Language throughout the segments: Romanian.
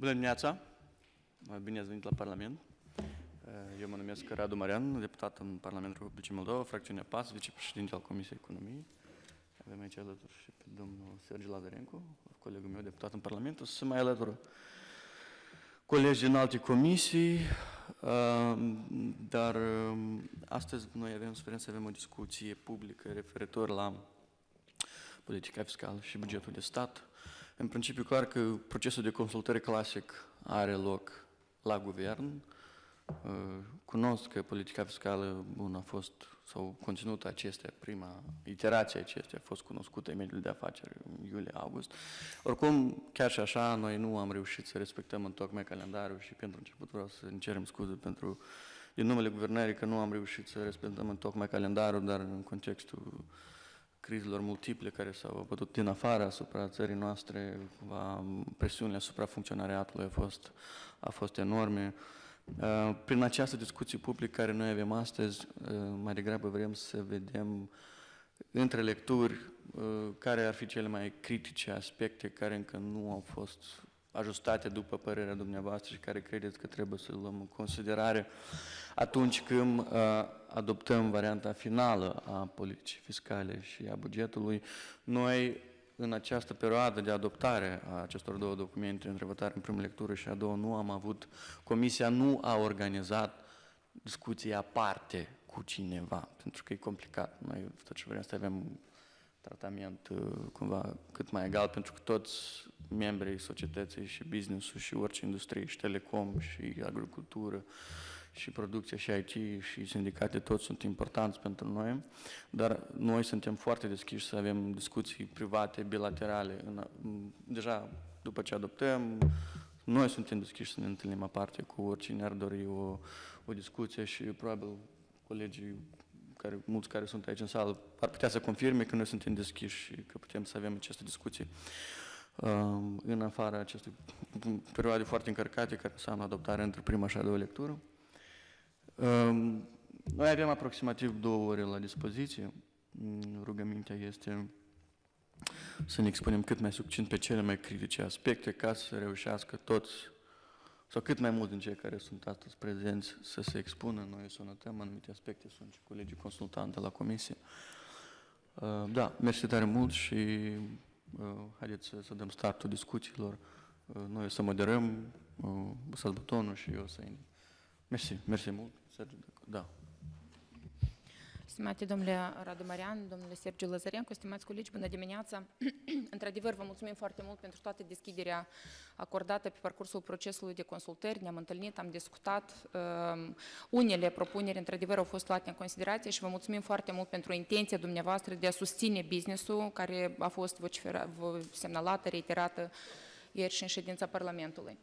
Bună dimineața! Bine ați venit la Parlament. Eu mă numesc Radu Marian, deputat în Parlamentul Republicii Moldova, fracțiunea PAS, vicepreședinte al Comisiei Economiei. Avem aici alături și pe domnul Sergi Lazarencu, colegul meu deputat în Parlament. O să se mai alătură colegi din alte comisii, dar astăzi noi avem, sperăm să avem o discuție publică referitor la politica fiscală și bugetul de stat. În principiu, clar că procesul de consultare clasic are loc la guvern. Cunosc că politica fiscală bună a fost, sau conținutul acestea, prima iterație acestea a fost cunoscută în mediul de afaceri în iulie-august. Oricum, chiar și așa, noi nu am reușit să respectăm în tocmai calendarul și pentru început vreau să cerem scuze pentru din numele guvernării că nu am reușit să respectăm în tocmai calendarul, dar în contextul crizelor multiple care s-au bătut din afară asupra țării noastre, presiunile asupra funcționariatului a fost, a fost enorme. Uh, prin această discuție publică care noi avem astăzi, uh, mai degrabă vrem să vedem între lecturi uh, care ar fi cele mai critice aspecte care încă nu au fost ajustate după părerea dumneavoastră și care credeți că trebuie să luăm în considerare atunci când uh, adoptăm varianta finală a politicii fiscale și a bugetului. Noi, în această perioadă de adoptare a acestor două documente, între votare în primă lectură și a doua, nu am avut, Comisia nu a organizat discuții aparte cu cineva, pentru că e complicat. Noi tot ce vrem să avem tratament uh, cumva cât mai egal, pentru că toți membrii societății și business-ul și orice industrie, și telecom, și agricultură, și producție, și IT, și sindicate, toți sunt importanți pentru noi, dar noi suntem foarte deschiși să avem discuții private, bilaterale. În, deja, după ce adoptăm, noi suntem deschiși să ne întâlnim aparte cu oricine ar dori o, o discuție și probabil colegii care, mulți care sunt aici în sală ar putea să confirme că noi suntem deschiși și că putem să avem aceste discuții um, în afara acestei perioade foarte încărcate care înseamnă adoptarea între prima și a doua lectură. Um, noi avem aproximativ două ore la dispoziție. Mm, rugămintea este să ne expunem cât mai succint pe cele mai critice aspecte ca să reușească toți sau cât mai mulți din cei care sunt astăzi prezenți să se expună. Noi să notăm anumite aspecte, sunt și colegii consultante la comisie. Uh, da, mersi tare mult și uh, haideți să, să dăm startul discuțiilor. Uh, noi o să moderăm, să butonul și eu să... Mersi, mersi mult, Sergiu. Da. Stimate domnule Radu Marian, domnule Sergiu Lăzărencu, stimați colegi, bună dimineața! Într-adevăr, vă mulțumim foarte mult pentru toată deschiderea acordată pe parcursul procesului de consultări. Ne-am întâlnit, am discutat. Uh, unele propuneri, într-adevăr, au fost luate în considerație și vă mulțumim foarte mult pentru intenția dumneavoastră de a susține business-ul care a fost semnalată, reiterată ieri și în ședința Parlamentului.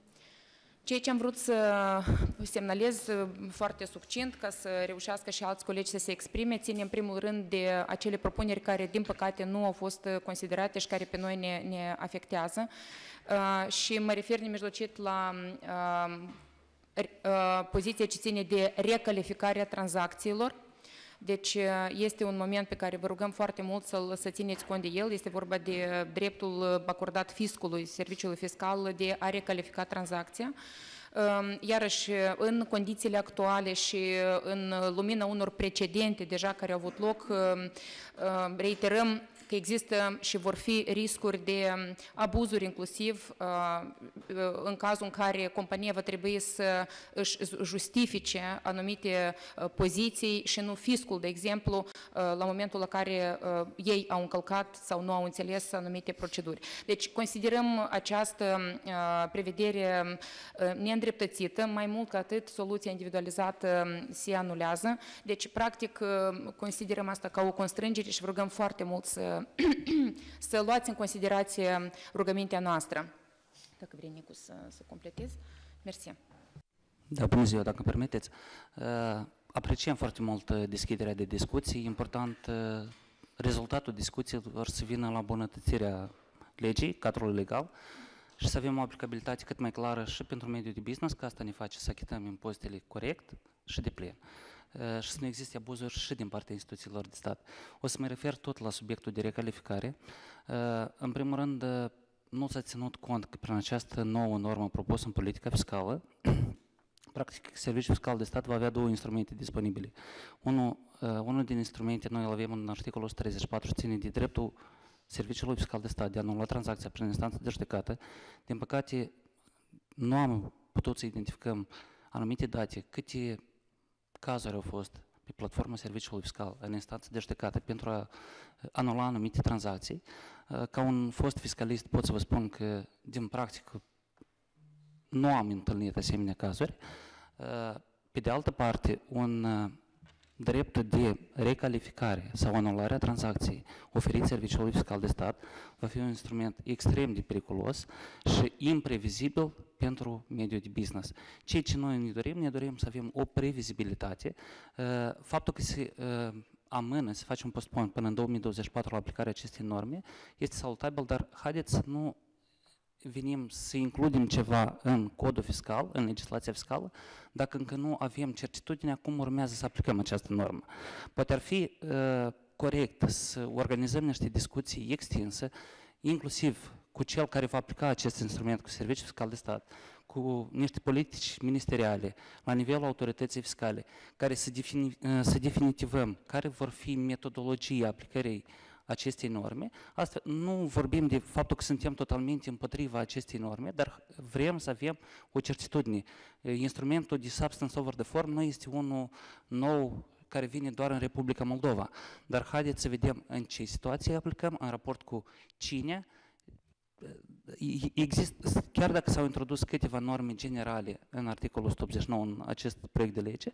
Ceea ce am vrut să semnalez uh, foarte succint ca să reușească și alți colegi să se exprime, ține în primul rând de acele propuneri care, din păcate, nu au fost considerate și care pe noi ne, ne afectează. Uh, și mă refer nemijlocit la uh, poziția ce ține de recalificarea tranzacțiilor, deci uh, este un moment pe care vă rugăm foarte mult să-l să țineți cont de el. Este vorba de dreptul acordat fiscului, serviciului fiscal de a recalifica tranzacția. Um, iarăși, în condițiile actuale și în lumina unor precedente deja care au avut loc, um, um, reiterăm că există și vor fi riscuri de um, abuzuri inclusiv uh, uh, în cazul în care compania va trebui să își justifice anumite uh, poziții și nu fiscul, de exemplu, la momentul la care ei au încălcat sau nu au înțeles anumite proceduri. Deci considerăm această prevedere neîndreptățită, mai mult ca atât soluția individualizată um, se anulează. Deci, practic, considerăm asta ca o constrângere și vă rugăm foarte mult să să luați în considerație rugămintea noastră. Dacă vrei, Nicu, să, să completez. Mersi. Da, bună ziua, dacă îmi permiteți. Uh, apreciem foarte mult uh, deschiderea de discuții. Important, uh, rezultatul discuțiilor să vină la bunătățirea legii, cadrului legal, și să avem o aplicabilitate cât mai clară și pentru mediul de business, că asta ne face să achităm impozitele corect și de plin. Uh, și să nu existe abuzuri și din partea instituțiilor de stat. O să mă refer tot la subiectul de recalificare. Uh, în primul rând, uh, nu s-a ținut cont că prin această nouă normă propusă în politica fiscală, practic Serviciul Fiscal de Stat va avea două instrumente disponibile. Unul, uh, unul din instrumente noi îl avem în articolul 134 ține de dreptul Serviciului Fiscal de Stat de a anula tranzacția prin instanță de judecată. Din păcate, nu am putut să identificăm anumite date, câte cazuri au fost pe platforma Serviciului Fiscal în instanță de judecată pentru a anula anumite tranzacții. Ca un fost fiscalist pot să vă spun că, din practică, nu am întâlnit asemenea cazuri. Pe de altă parte, un dreptul de recalificare sau anulare a tranzacției oferit Serviciului Fiscal de Stat va fi un instrument extrem de periculos și imprevizibil pentru mediul de business. Ceea ce noi ne dorim, ne dorim să avem o previzibilitate. Faptul că se amână, se face un postpon până în 2024 la aplicarea acestei norme, este salutabil, dar haideți să nu venim să includem ceva în codul fiscal, în legislația fiscală, dacă încă nu avem certitudinea cum urmează să aplicăm această normă. Poate ar fi uh, corect să organizăm niște discuții extinse, inclusiv cu cel care va aplica acest instrument, cu Serviciul Fiscal de Stat, cu niște politici ministeriale la nivelul autorității fiscale, care să, defini, uh, să definitivăm care vor fi metodologia aplicării acestei norme. Asta nu vorbim de faptul că suntem totalmente împotriva acestei norme, dar vrem să avem o certitudine. Instrumentul de substance over the form nu este unul nou care vine doar în Republica Moldova. Dar haideți să vedem în ce situație aplicăm, în raport cu cine, există, chiar dacă s-au introdus câteva norme generale în articolul 189 în acest proiect de lege,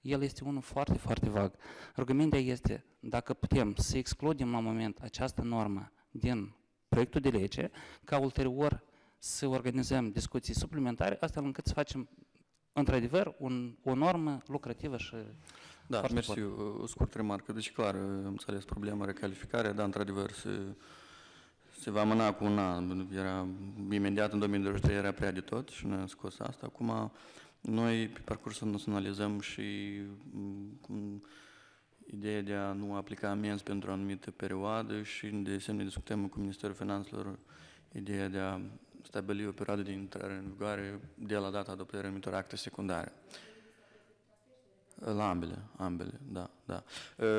el este unul foarte, foarte vag. Rugămintea este, dacă putem să excludem la moment această normă din proiectul de lege, ca ulterior să organizăm discuții suplimentare, astfel încât să facem într-adevăr un, o normă lucrativă și Da, mersi. O scurt remarcă. Deci, clar, am înțeles problema, recalificarea, dar, într-adevăr, se se va amâna cu un an. Era, imediat în 2023 era prea de tot și noi am scos asta. Acum noi pe parcursul naționalizăm și cum, ideea de a nu aplica amenzi pentru o anumită perioadă și de asemenea discutăm cu Ministerul Finanțelor ideea de a stabili o perioadă de intrare în vigoare de la data adoptării anumitor acte secundare. La ambele, ambele, da, da.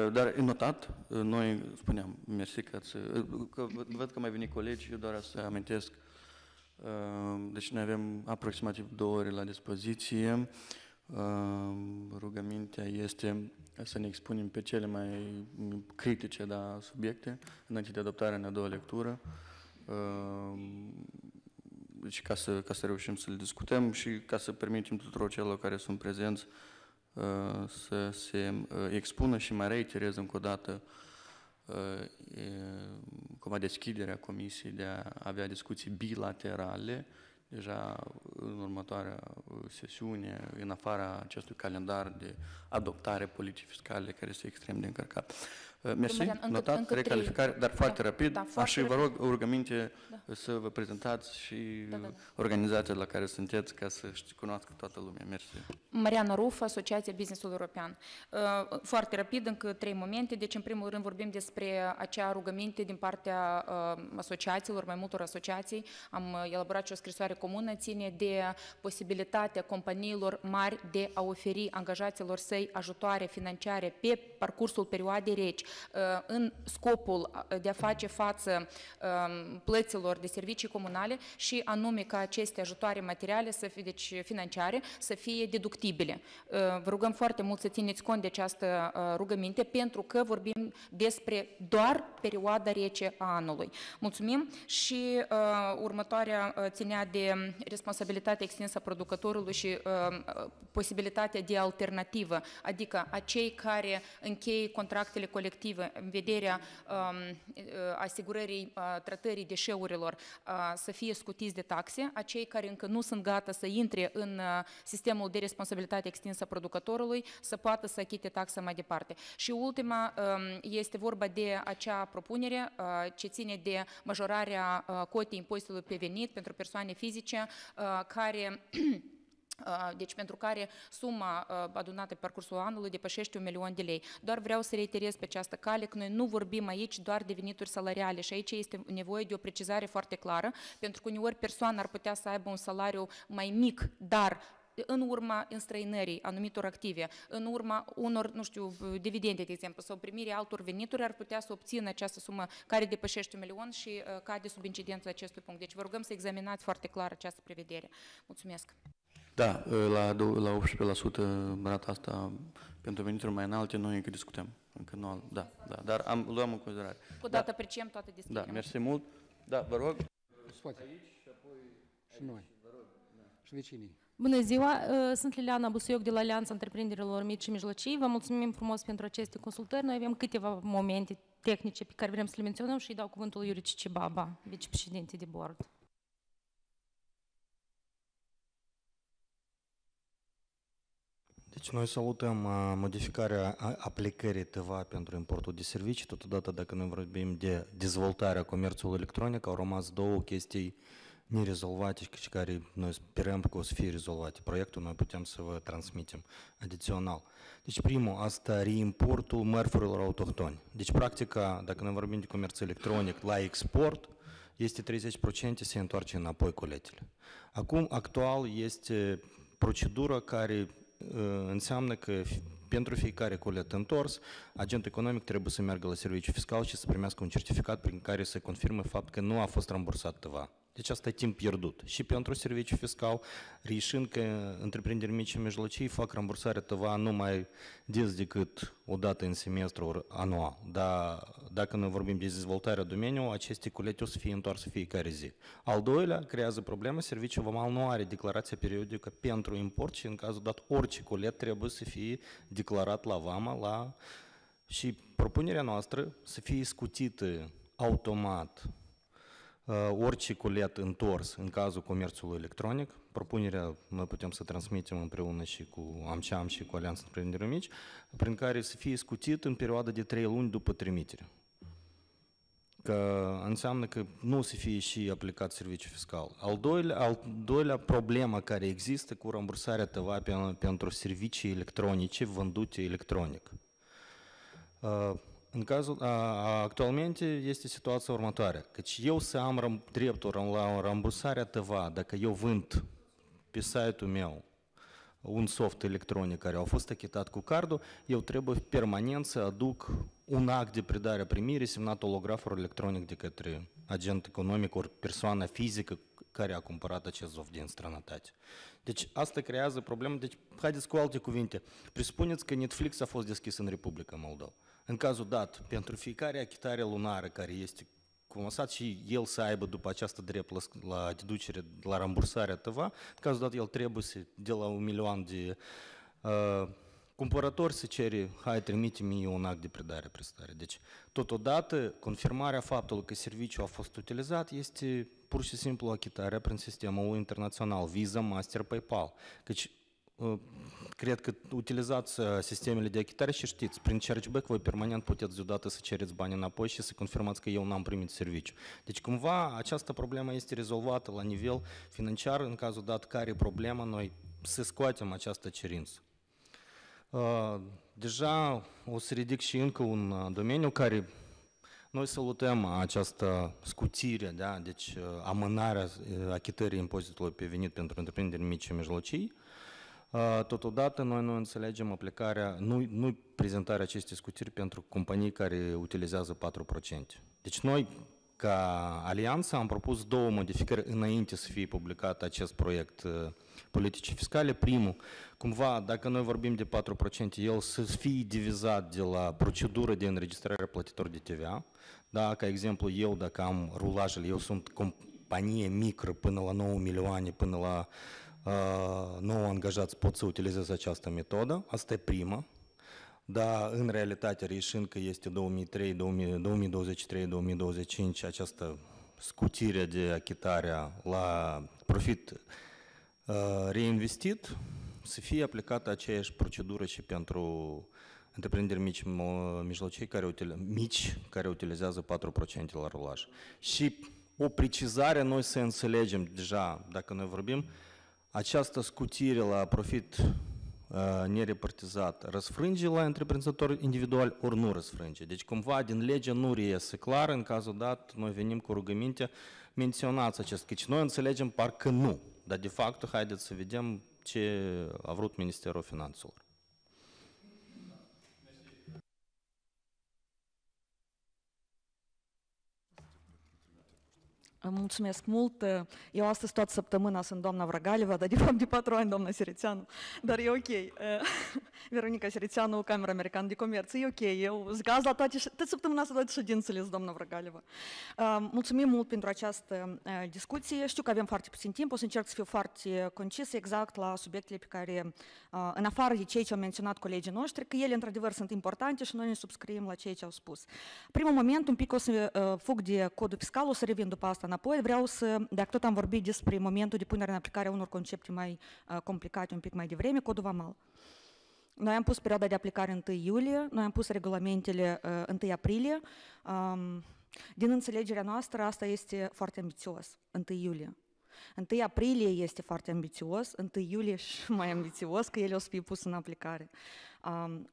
Dar în notat, noi spuneam, mersi că, ați, că văd că mai venit colegi, eu doar să amintesc. Deci noi avem aproximativ două ore la dispoziție. Rugămintea este să ne expunem pe cele mai critice da, subiecte înainte de adoptarea în a doua lectură. Deci ca să, ca să reușim să le discutăm și ca să permitem tuturor celor care sunt prezenți Uh, să se uh, expună și mai reiterez încă o dată uh, cumva deschiderea Comisiei de a avea discuții bilaterale deja în următoarea sesiune, în afara acestui calendar de adoptare politicii fiscale care este extrem de încărcat. Mersi, Marian, încă, notat, încă recalificare, trei. dar foarte da, rapid. Da, foarte Așa vă rog rugăminte da. să vă prezentați și da, da, da. organizația la care sunteți ca să cunoască toată lumea. Mersi. Mariana Ruf, Asociația Businessul European. Uh, foarte rapid, încă trei momente. Deci, în primul rând, vorbim despre acea rugăminte din partea uh, asociațiilor, mai multor asociații. Am uh, elaborat și o scrisoare comună, ține de posibilitatea companiilor mari de a oferi angajaților săi ajutoare financiare pe parcursul perioadei reci, în scopul de a face față plăților de servicii comunale și anume ca aceste ajutoare materiale, să fie, deci financiare, să fie deductibile. Vă rugăm foarte mult să țineți cont de această rugăminte pentru că vorbim despre doar perioada rece a anului. Mulțumim și uh, următoarea ținea de responsabilitatea extinsă a producătorului și uh, posibilitatea de alternativă, adică acei care încheie contractele colective în vederea um, asigurării uh, tratării deșeurilor uh, să fie scutiți de taxe, acei care încă nu sunt gata să intre în uh, sistemul de responsabilitate extinsă a producătorului să poată să achite taxa mai departe. Și ultima um, este vorba de acea propunere uh, ce ține de majorarea uh, cotei impozitelor pe venit pentru persoane fizice uh, care Uh, deci pentru care suma uh, adunată pe parcursul anului depășește un milion de lei. Doar vreau să reiterez pe această cale că noi nu vorbim aici doar de venituri salariale și aici este nevoie de o precizare foarte clară, pentru că uneori persoana ar putea să aibă un salariu mai mic, dar în urma înstrăinării anumitor active, în urma unor, nu știu, dividende, de exemplu, sau primirea altor venituri, ar putea să obțină această sumă care depășește un milion și uh, cade sub incidența acestui punct. Deci vă rugăm să examinați foarte clar această prevedere. Mulțumesc! Da, la, dou- la 18% rata asta pentru venituri mai înalte noi încă discutăm. Încă nu, da, da, dar am, luăm în considerare. Cu dată apreciem toate Da, deschiderea. mersi mult. Da, vă rog. Poate. Și noi. Și vecinii. Bună ziua, uh, sunt Liliana Busuioc de la Alianța Întreprinderilor Mici și Mijlocii. Vă mulțumim frumos pentru aceste consultări. Noi avem câteva momente tehnice pe care vrem să le menționăm și îi dau cuvântul lui Iurici Cibaba, vicepreședinte de board. Deci noi salutăm uh, modificarea a- aplicării TVA pentru importul de servicii. Totodată, dacă noi vorbim de dezvoltarea comerțului electronic, au rămas două chestii nerezolvate și care noi sperăm că o să fie rezolvate. Proiectul noi putem să vă transmitem adițional. Deci primul, asta reimportul mărfurilor autohtoni. Deci practica, dacă noi vorbim de comerț electronic la export, este 30% se întoarce înapoi coletele. Acum, actual, este procedura care uh, înseamnă că fi- pentru fiecare colet întors, agent economic trebuie să meargă la serviciu fiscal și să primească un certificat prin care se confirmă fapt că nu a fost rambursat TVA. Deci asta e timp pierdut. Și pentru serviciu fiscal, reișind că întreprinderi mici și mijlocii fac rambursarea TVA nu mai des decât o dată în semestru ori anual. Dar dacă noi vorbim de dezvoltarea domeniului, aceste colete o să fie întoarse fiecare zi. Al doilea, creează problemă, serviciul vamal nu are declarația periodică pentru import și în cazul dat orice colet trebuie să fie declarat la vama la... și propunerea noastră să fie scutită automat uh, orice colet întors în cazul comerțului electronic. Propunerea noi putem să transmitem împreună și cu AMCEAM și cu Alianța Întreprinderilor Mici, prin care să fie scutit în perioada de 3 luni după trimitere. Că înseamnă că nu o să fie și aplicat serviciu fiscal. Al doilea, al doilea problemă care există cu rambursarea TVA pe- pentru servicii electronice vândute electronic. Uh, În cazul, a, a, actualmente este situația următoare. Căci eu să am ram, dreptul la rambursarea TVA dacă eu vând pe site-ul meu un soft electronic care a fost achitat cu cardul, eu trebuie permanent să aduc un act de predare a primirii semnat olograful electronic de către agent economic ori persoana fizică care a cumpărat acest soft din străinătate. Deci asta creează probleme. Deci, haideți cu alte cuvinte. Presupuneți că Netflix a fost deschis în Republica Moldova. În cazul dat, pentru fiecare achitare lunară care este comasat și el să aibă după această drept la, la deducere, la rambursarea TVA, în cazul dat el trebuie să, de la un milion de uh, cumpărători să cere, hai, trimite mie un act de predare prestare. Deci, totodată, confirmarea faptului că serviciul a fost utilizat este pur și simplu achitarea prin sistemul internațional, Visa, Master, PayPal. Căci uh, cred că utilizați uh, sistemele de achitare și știți, prin chargeback voi permanent puteți deodată să cereți bani înapoi și să confirmați că eu n-am primit serviciu. Deci cumva această problemă este rezolvată la nivel financiar, în cazul dat care e problema, noi să scoatem această cerință. Uh, Deja o să ridic și încă un uh, domeniu care noi salutăm această scutire, da? deci uh, amânarea uh, achitării impozitului pe venit pentru întreprinderi mici și mijlocii. Uh, Totodată noi nu înțelegem aplicarea, nu, nu prezentarea acestei scutiri pentru companii care utilizează 4%. Deci noi, ca alianță, am propus două modificări înainte să fie publicat acest proiect uh, politice fiscale. Primul, cumva, dacă noi vorbim de 4%, el să fie divizat de la procedură de înregistrare a plătitor de TVA. Da, ca exemplu, eu dacă am rulajele, eu sunt companie micro până la 9 milioane, până la uh, 9 angajați pot să utilizez această metodă. Asta e prima. Dar în realitate, reieșind că este 2003, 2023, 2025, această scutire de achitare la profit uh, reinvestit, să fie aplicată aceeași procedură și pentru întreprinderi mici, mo- mijlocii care, util, mici care utilizează 4% la rulaj. Și o precizare noi să înțelegem deja, dacă noi vorbim, această scutire la profit uh, nerepartizat răsfrânge la întreprinzător individual ori nu răsfrânge. Deci cumva din lege nu reiese clar, în cazul dat noi venim cu rugăminte, menționați acest, căci noi înțelegem parcă nu, dar de fapt haideți să vedem ce a vrut Ministerul Finanțelor. Mulțumesc mult. Eu astăzi toată săptămâna sunt doamna Vragaleva, dar de fapt de patru ani doamna Sirețeanu. Dar e ok. Veronica Sirețeanu, Camera Americană de Comerț. E ok. Eu zgaz la toate, toată săptămâna să toate ședințele cu doamna Vragaleva. Mulțumim mult pentru această discuție. Știu că avem foarte puțin timp. O să încerc să fiu foarte concis exact la subiectele pe care, în afară de cei ce au menționat colegii noștri, că ele într-adevăr sunt importante și noi ne subscriem la ceea ce au spus. Primul moment, un pic o să fug de codul fiscal, o să revin după asta înapoi, vreau să, dacă tot am vorbit despre momentul de punere în aplicare a unor concepte mai uh, complicate un pic mai devreme, codul VAMAL. Noi am pus perioada de aplicare 1 iulie, noi am pus regulamentele uh, 1 aprilie. Um, din înțelegerea noastră, asta este foarte ambițios, 1 iulie. 1 aprilie este foarte ambițios, 1 iulie și mai ambițios, că ele o să fie pus în aplicare.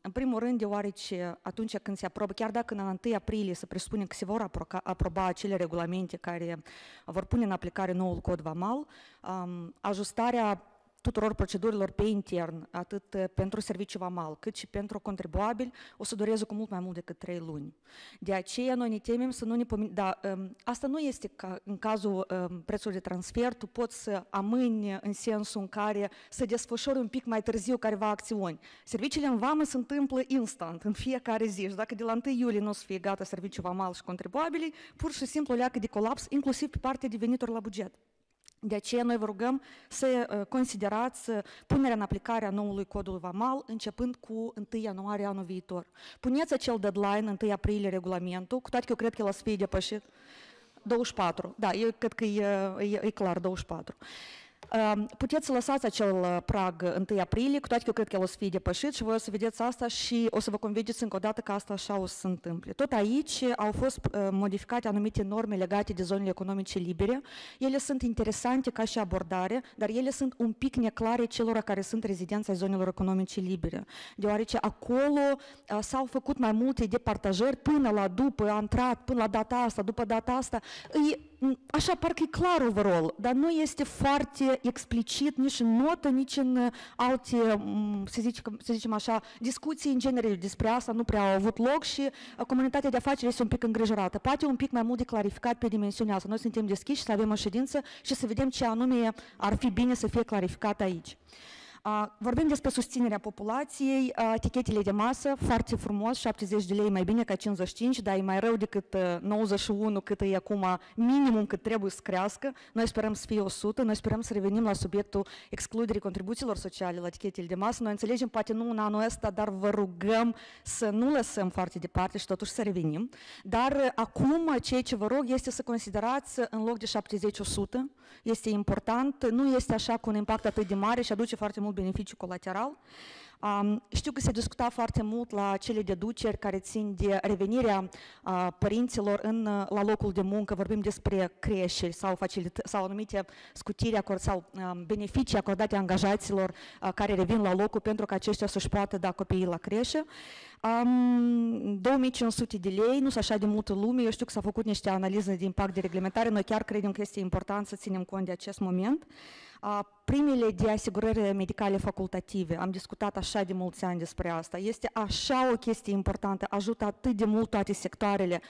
În primul rând, deoarece atunci când se aprobă, chiar dacă în 1 aprilie se presupune că se vor aproba acele regulamente care vor pune în aplicare noul cod VAMAL, ajustarea tuturor procedurilor pe intern, atât pentru serviciu vamal, cât și pentru contribuabil, o să dureze cu mult mai mult decât trei luni. De aceea noi ne temem să nu ne pomenim, dar um, asta nu este ca în cazul um, prețului de transfer, tu poți să amâni în sensul în care să desfășori un pic mai târziu careva acțiuni. Serviciile în vamă se întâmplă instant, în fiecare zi și dacă de la 1 iulie nu o să fie gata serviciul vamal și contribuabili, pur și simplu leacă de colaps, inclusiv pe partea de venituri la buget. De aceea noi vă rugăm să uh, considerați uh, punerea în aplicare a noului codul VAMAL începând cu 1 ianuarie anul viitor. Puneți acel deadline 1 aprilie regulamentul, cu toate că eu cred că el o să fie depășit 24. Da, eu cred că e, e, e clar 24. Puteți să lăsați acel uh, prag 1 aprilie, cu toate că eu cred că el o să fie depășit și voi o să vedeți asta și o să vă convingeți încă o dată că asta așa o să se întâmple. Tot aici au fost uh, modificate anumite norme legate de zonele economice libere. Ele sunt interesante ca și abordare, dar ele sunt un pic neclare celor care sunt rezidenți ai zonelor economice libere, deoarece acolo uh, s-au făcut mai multe departajări până la după, a intrat, până la data asta, după data asta. E, așa parcă e clar overall, dar nu este foarte explicit nici în notă, nici în uh, alte, să, zic, să zicem așa, discuții în general despre asta nu prea au avut loc și uh, comunitatea de afaceri este un pic îngrijorată. Poate un pic mai mult de clarificat pe dimensiunea asta. Noi suntem deschiși să avem o ședință și să vedem ce anume ar fi bine să fie clarificat aici. Vorbim despre susținerea populației, etichetele de masă, foarte frumos, 70 de lei mai bine ca 55, dar e mai rău decât 91 cât e acum minimum cât trebuie să crească. Noi sperăm să fie 100, noi sperăm să revenim la subiectul excluderii contribuțiilor sociale la etichetele de masă. Noi înțelegem poate nu în anul ăsta, dar vă rugăm să nu lăsăm foarte departe și totuși să revenim. Dar acum ceea ce vă rog este să considerați în loc de 70-100, este important, nu este așa cu un impact atât de mare și aduce foarte mult beneficiu colateral. Um, știu că se discuta foarte mult la cele deduceri care țin de revenirea uh, părinților în, uh, la locul de muncă, vorbim despre creșeri sau, sau anumite scutiri acord, sau um, beneficii acordate angajaților uh, care revin la locul pentru că aceștia să-și poată da copiii la creșă. Um, 2500 de lei, nu sunt așa de multă lume, eu știu că s-au făcut niște analize de impact de reglementare, noi chiar credem că este important să ținem cont de acest moment. Primele de asigurări medicale facultative, am discutat așa de mulți ani despre asta, este așa o chestie importantă, ajută atât de mult toate sectoarele,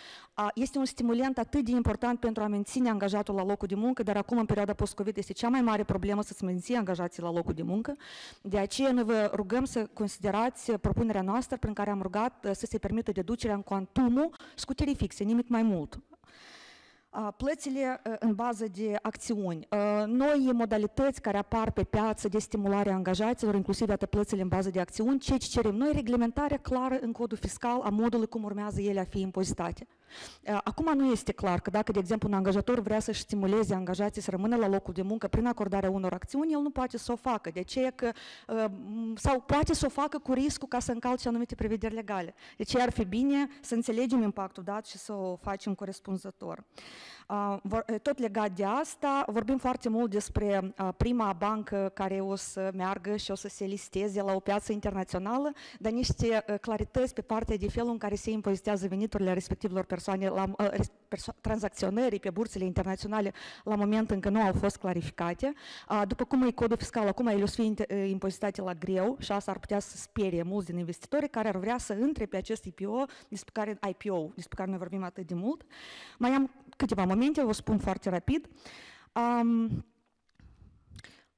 este un stimulant atât de important pentru a menține angajatul la locul de muncă, dar acum în perioada post-COVID este cea mai mare problemă să-ți menții angajații la locul de muncă. De aceea noi vă rugăm să considerați propunerea noastră prin care am rugat să se permită deducerea în cuantumul scuterii fixe, nimic mai mult plățile în bază de acțiuni, noi modalități care apar pe piață de stimulare a angajaților, inclusiv atât plățile în bază de acțiuni, ce cerem noi, reglementarea clară în codul fiscal a modului cum urmează ele a fi impozitate. Uh, Acum nu este clar că dacă, de exemplu, un angajator vrea să-și stimuleze angajații să rămână la locul de muncă prin acordarea unor acțiuni, el nu poate să o facă. De ce că, uh, m- sau poate să o facă cu riscul ca să încalce anumite prevederi legale. Deci ar fi bine să înțelegem impactul dat și să o facem corespunzător. Uh, vor- uh, Tot legat de asta, vorbim foarte mult despre uh, prima bancă care o să meargă și o să se listeze la o piață internațională, dar niște uh, clarități pe partea de felul în care se impozitează veniturile respectivelor persoane la uh, res- perso- tranzacționării pe bursele internaționale la moment încă nu au fost clarificate. Uh, După cum e codul fiscal, acum ele o să fie inte- uh, impozitate la greu și asta ar putea să sperie mulți din investitori care ar vrea să intre pe acest IPO, despre care, IPO, despre care noi vorbim atât de mult. Mai am câteva momente, vă spun foarte rapid. Um,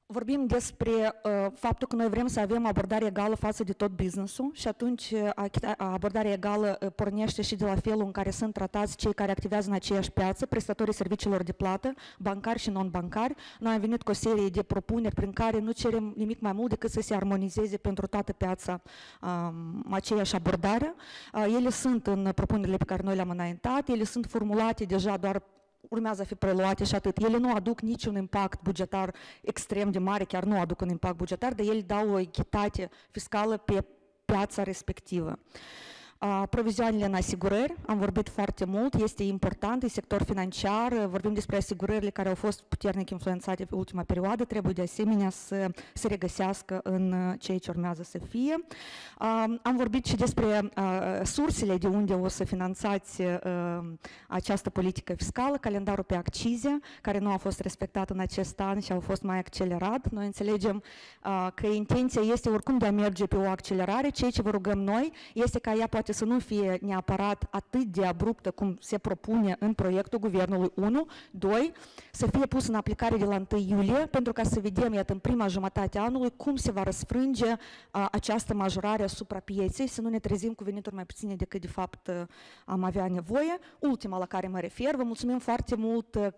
Vorbim despre uh, faptul că noi vrem să avem abordare egală față de tot businessul și atunci uh, achita- abordarea egală uh, pornește și de la felul în care sunt tratați cei care activează în aceeași piață, prestatorii serviciilor de plată, bancari și non-bancari. Noi am venit cu o serie de propuneri prin care nu cerem nimic mai mult decât să se armonizeze pentru toată piața um, aceeași abordare. Uh, ele sunt în propunerile pe care noi le-am înaintat, ele sunt formulate deja doar urmează a fi preluate și atât. Ele nu aduc niciun impact bugetar extrem de mare, chiar nu aduc un impact bugetar, dar ele dau o echitate fiscală pe piața respectivă. A, Provizioanele în asigurări, am vorbit foarte mult, este important, e sector financiar, vorbim despre asigurările care au fost puternic influențate pe ultima perioadă, trebuie de asemenea să se regăsească în uh, ceea ce urmează să fie. A, Am vorbit și despre a, sursele de unde o să finanțați a, această politică fiscală, calendarul pe accize, care nu a fost respectat în acest an și au fost mai accelerat. Noi înțelegem a, că intenția este oricum de a merge pe o accelerare, ceea ce vă rugăm noi este ca ea poate să nu fie neapărat atât de abruptă cum se propune în proiectul Guvernului 1, 2, să fie pus în aplicare de la 1 iulie, pentru ca să vedem, iată, în prima jumătate a anului, cum se va răsfrânge a, această majorare asupra pieței, să nu ne trezim cu venituri mai puține decât de fapt a, am avea nevoie. Ultima la care mă refer, vă mulțumim foarte mult a,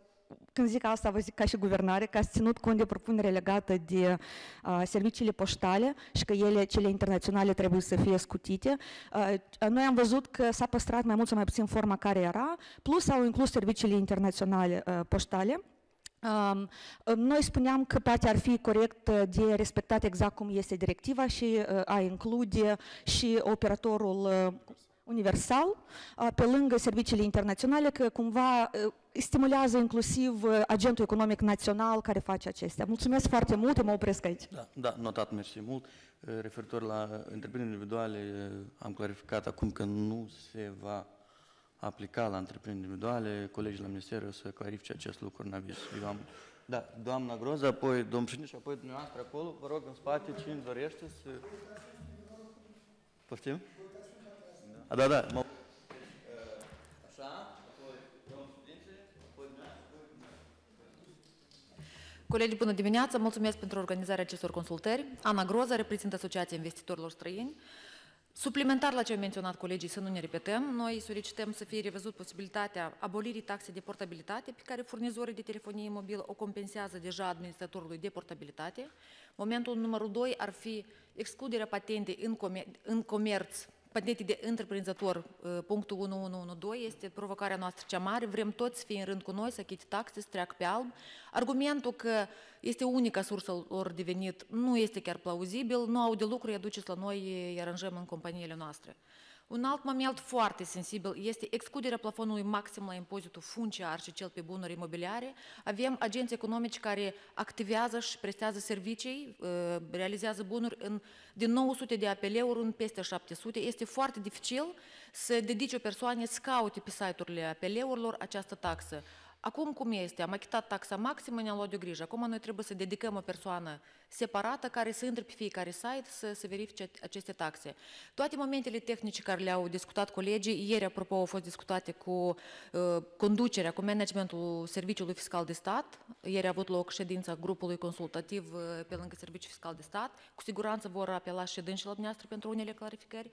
când zic asta, vă zic ca și guvernare, că ați ținut cont de propunere legată de uh, serviciile poștale și că ele, cele internaționale, trebuie să fie scutite. Uh, noi am văzut că s-a păstrat mai mult sau mai puțin forma care era, plus au inclus serviciile internaționale uh, poștale. Um, noi spuneam că poate ar fi corect uh, de respectat exact cum este directiva și uh, a include și operatorul uh, universal, uh, pe lângă serviciile internaționale, că cumva uh, stimulează inclusiv uh, agentul economic național care face acestea. Mulțumesc foarte mult, mă opresc aici. Da, da, notat, mersi mult. Eh, Referitor la întreprinderi individuale, eh, am clarificat acum că nu se va aplica la întreprinderi individuale. Colegii la Minister o să clarifice acest lucru în aviz. Eu am, da, doamna Groză, apoi domnul președinte și apoi dumneavoastră acolo. Vă rog în spate, cine dorește să... Poftim? Da, da, da. Mă... Așa, apoi domnul președinte, apoi dumneavoastră. Colegi, bună dimineața! Mulțumesc pentru organizarea acestor consultări. Ana Groza reprezintă Asociația Investitorilor Străini. Suplimentar la ce au menționat colegii, să nu ne repetăm, noi solicităm să fie revăzut posibilitatea abolirii taxei de portabilitate pe care furnizorii de telefonie mobilă o compensează deja administratorului de portabilitate. Momentul numărul 2 ar fi excluderea patentei în, comer- în comerț patente de întreprinzător, uh, punctul 1112, este provocarea noastră cea mare. Vrem toți să fie în rând cu noi, să achite taxe, să treacă pe alb. Argumentul că este unica sursă lor de venit nu este chiar plauzibil, nu au de lucru, îi aduceți la noi, îi aranjăm în companiile noastre. Un alt moment foarte sensibil este excluderea plafonului maxim la impozitul funciar și cel pe bunuri imobiliare. Avem agenți economici care activează și prestează servicii, uh, realizează bunuri în, din 900 de apeleuri în peste 700. Este foarte dificil să dedici o persoană să caute pe site-urile apeleurilor această taxă. Acum cum este? Am achitat taxa maximă, ne-am luat de grijă. Acum noi trebuie să dedicăm o persoană separată care să intre pe fiecare site să, să verifice aceste taxe. Toate momentele tehnice care le-au discutat colegii, ieri, apropo, au fost discutate cu uh, conducerea, cu managementul Serviciului Fiscal de Stat. Ieri a avut loc ședința grupului consultativ uh, pe lângă Serviciul Fiscal de Stat. Cu siguranță vor apela și dânsii la dumneavoastră pentru unele clarificări.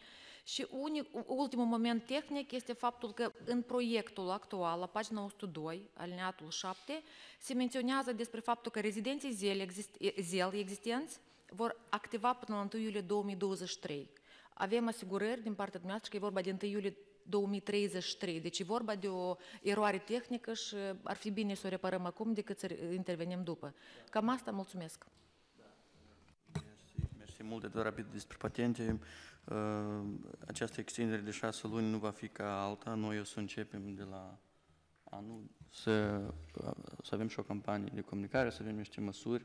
Și unic, ultimul moment tehnic este faptul că în proiectul actual, la pagina 102, alineatul 7, se menționează despre faptul că rezidenții ZEL, exist, ZEL existenți vor activa până la 1 iulie 2023. Avem asigurări din partea dumneavoastră că e vorba de 1 iulie 2033. Deci e vorba de o eroare tehnică și ar fi bine să o reparăm acum decât să intervenim după. Cam asta, mulțumesc. Mersi mult de doar rapid despre patente. Uh, această extindere de șase luni nu va fi ca alta. Noi o să începem de la anul să, uh, să avem și o campanie de comunicare, să avem niște măsuri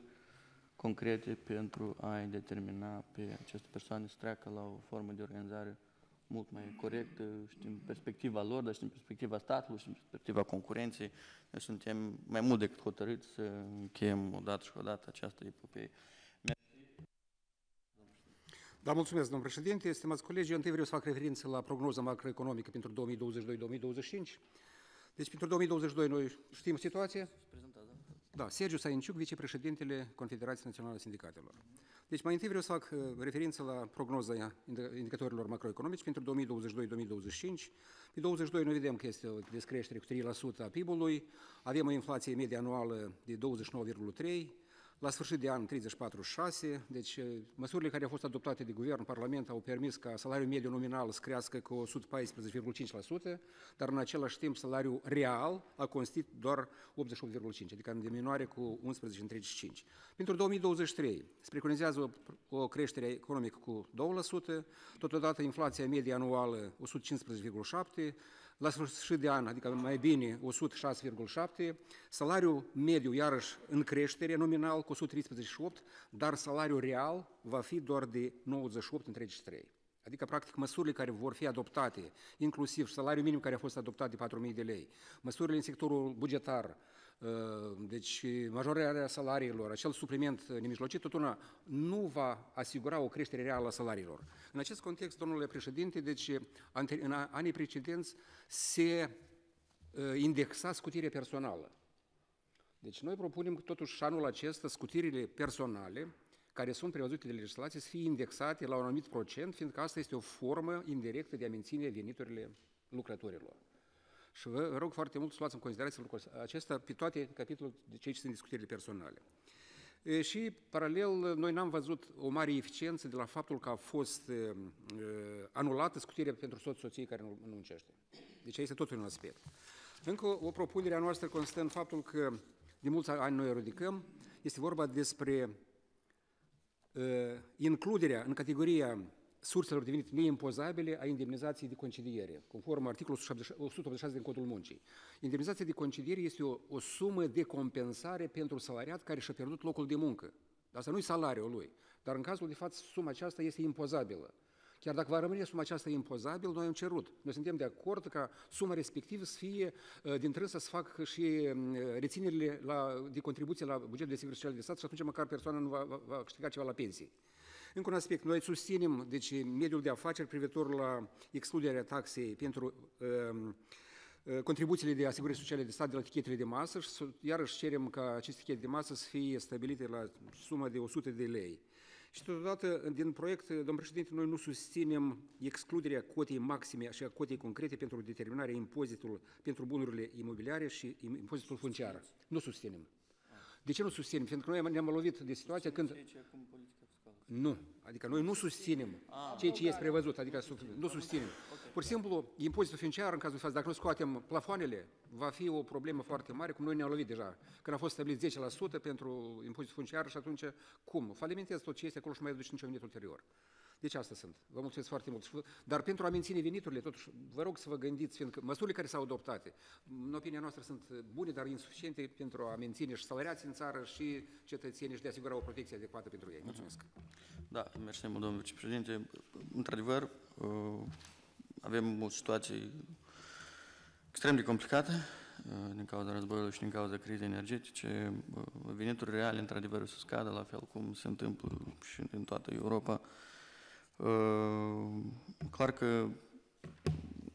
concrete pentru a-i determina pe aceste persoane să treacă la o formă de organizare mult mai corectă și din perspectiva lor, dar și din perspectiva statului și din perspectiva concurenței. Noi suntem mai mult decât hotărâți să încheiem odată și odată această epopee. Da, mulțumesc, domnul președinte. Stimați colegi, eu întâi vreau să fac referință la prognoza macroeconomică pentru 2022-2025. Deci pentru 2022 noi știm situația? Da, Sergiu Sainciuc, vicepreședintele Confederației Naționale a Sindicatelor. Deci mai întâi vreau să fac uh, referință la prognoza indicatorilor macroeconomici pentru 2022-2025. Pe 22 noi vedem că este o descreștere cu 3% a PIB-ului, avem o inflație medie anuală de 29,3%, la sfârșit de an 34,6, deci eh, măsurile care au fost adoptate de guvern, Parlament, au permis ca salariul mediu nominal să crească cu 114,5%, dar în același timp salariul real a constituit doar 88,5%, adică în diminuare cu 11,35%. Pentru 2023 se preconizează o, o creștere economică cu 2%, totodată inflația medie anuală 115,7%, la sfârșit de an, adică mai bine 106,7, salariul mediu iarăși în creștere nominal cu 113,8, dar salariul real va fi doar de 98,33. Adică, practic, măsurile care vor fi adoptate, inclusiv salariul minim care a fost adoptat de 4.000 de lei, măsurile în sectorul bugetar, Uh, deci majorarea salariilor, acel supliment nemijlocit, tot una nu va asigura o creștere reală a salariilor. În acest context, domnule președinte, deci în anii precedenți se uh, indexa scutirea personală. Deci noi propunem totuși anul acesta scutirile personale care sunt prevăzute de legislație să fie indexate la un anumit procent, fiindcă asta este o formă indirectă de a menține veniturile lucrătorilor. Și vă rog foarte mult să luați în considerație lucrul acesta pe toate capitolul de cei ce sunt discutările personale. E, și, paralel, noi n-am văzut o mare eficiență de la faptul că a fost e, anulată scutirea pentru soț-soții care nu muncește. Deci este tot un aspect. Încă o propunere a noastră constă în faptul că de mulți ani noi o ridicăm, este vorba despre uh, includerea în categoria surselor devenite neimpozabile a indemnizației de concediere, conform articolul 186 din Codul Muncii. Indemnizația de concediere este o, o sumă de compensare pentru salariat care și-a pierdut locul de muncă. Asta nu e salariul lui, dar în cazul de față suma aceasta este impozabilă. Chiar dacă va rămâne suma aceasta impozabil, noi am cerut. Noi suntem de acord ca suma respectivă să fie, uh, din să să facă și uh, reținerile la, de contribuție la bugetul de securitate socială de stat și atunci măcar persoana nu va, va, va câștiga ceva la pensie. Încă un aspect, noi susținem deci, mediul de afaceri privitor la excluderea taxei pentru uh, contribuțiile de asigurări sociale de stat de la tichetele de masă și iarăși cerem ca aceste tichete de masă să fie stabilite la sumă de 100 de lei. Și totodată, din proiect, domnul președinte, noi nu susținem excluderea cotei maxime și a cotei concrete pentru determinarea impozitului pentru bunurile imobiliare și impozitul funciar. Nu susținem. De ce nu susținem? Pentru că noi ne-am lovit de situația când... Nu. Adică noi nu susținem ceea ce este prevăzut, adică nu susținem. Pur și simplu, impozitul financiar, în cazul de față, dacă nu scoatem plafoanele, va fi o problemă foarte mare, cum noi ne-am lovit deja. Când a fost stabilit 10% pentru impozitul funciar și atunci cum? Falimentezi tot ce este acolo și mai aduci nicio venit ulterior. Deci asta sunt. Vă mulțumesc foarte mult. Dar pentru a menține veniturile, totuși, vă rog să vă gândiți, fiindcă măsurile care s-au adoptate, în opinia noastră, sunt bune, dar insuficiente pentru a menține și salariații în țară și cetățenii și de a asigura o protecție adecvată pentru ei. Mulțumesc. Da, mersi mult, domnul vicepreședinte. Într-adevăr, uh, avem o situație extrem de complicată uh, din cauza războiului și din cauza crizei energetice. Uh, veniturile reale, într-adevăr, să scadă, la fel cum se întâmplă și în toată Europa. Clar că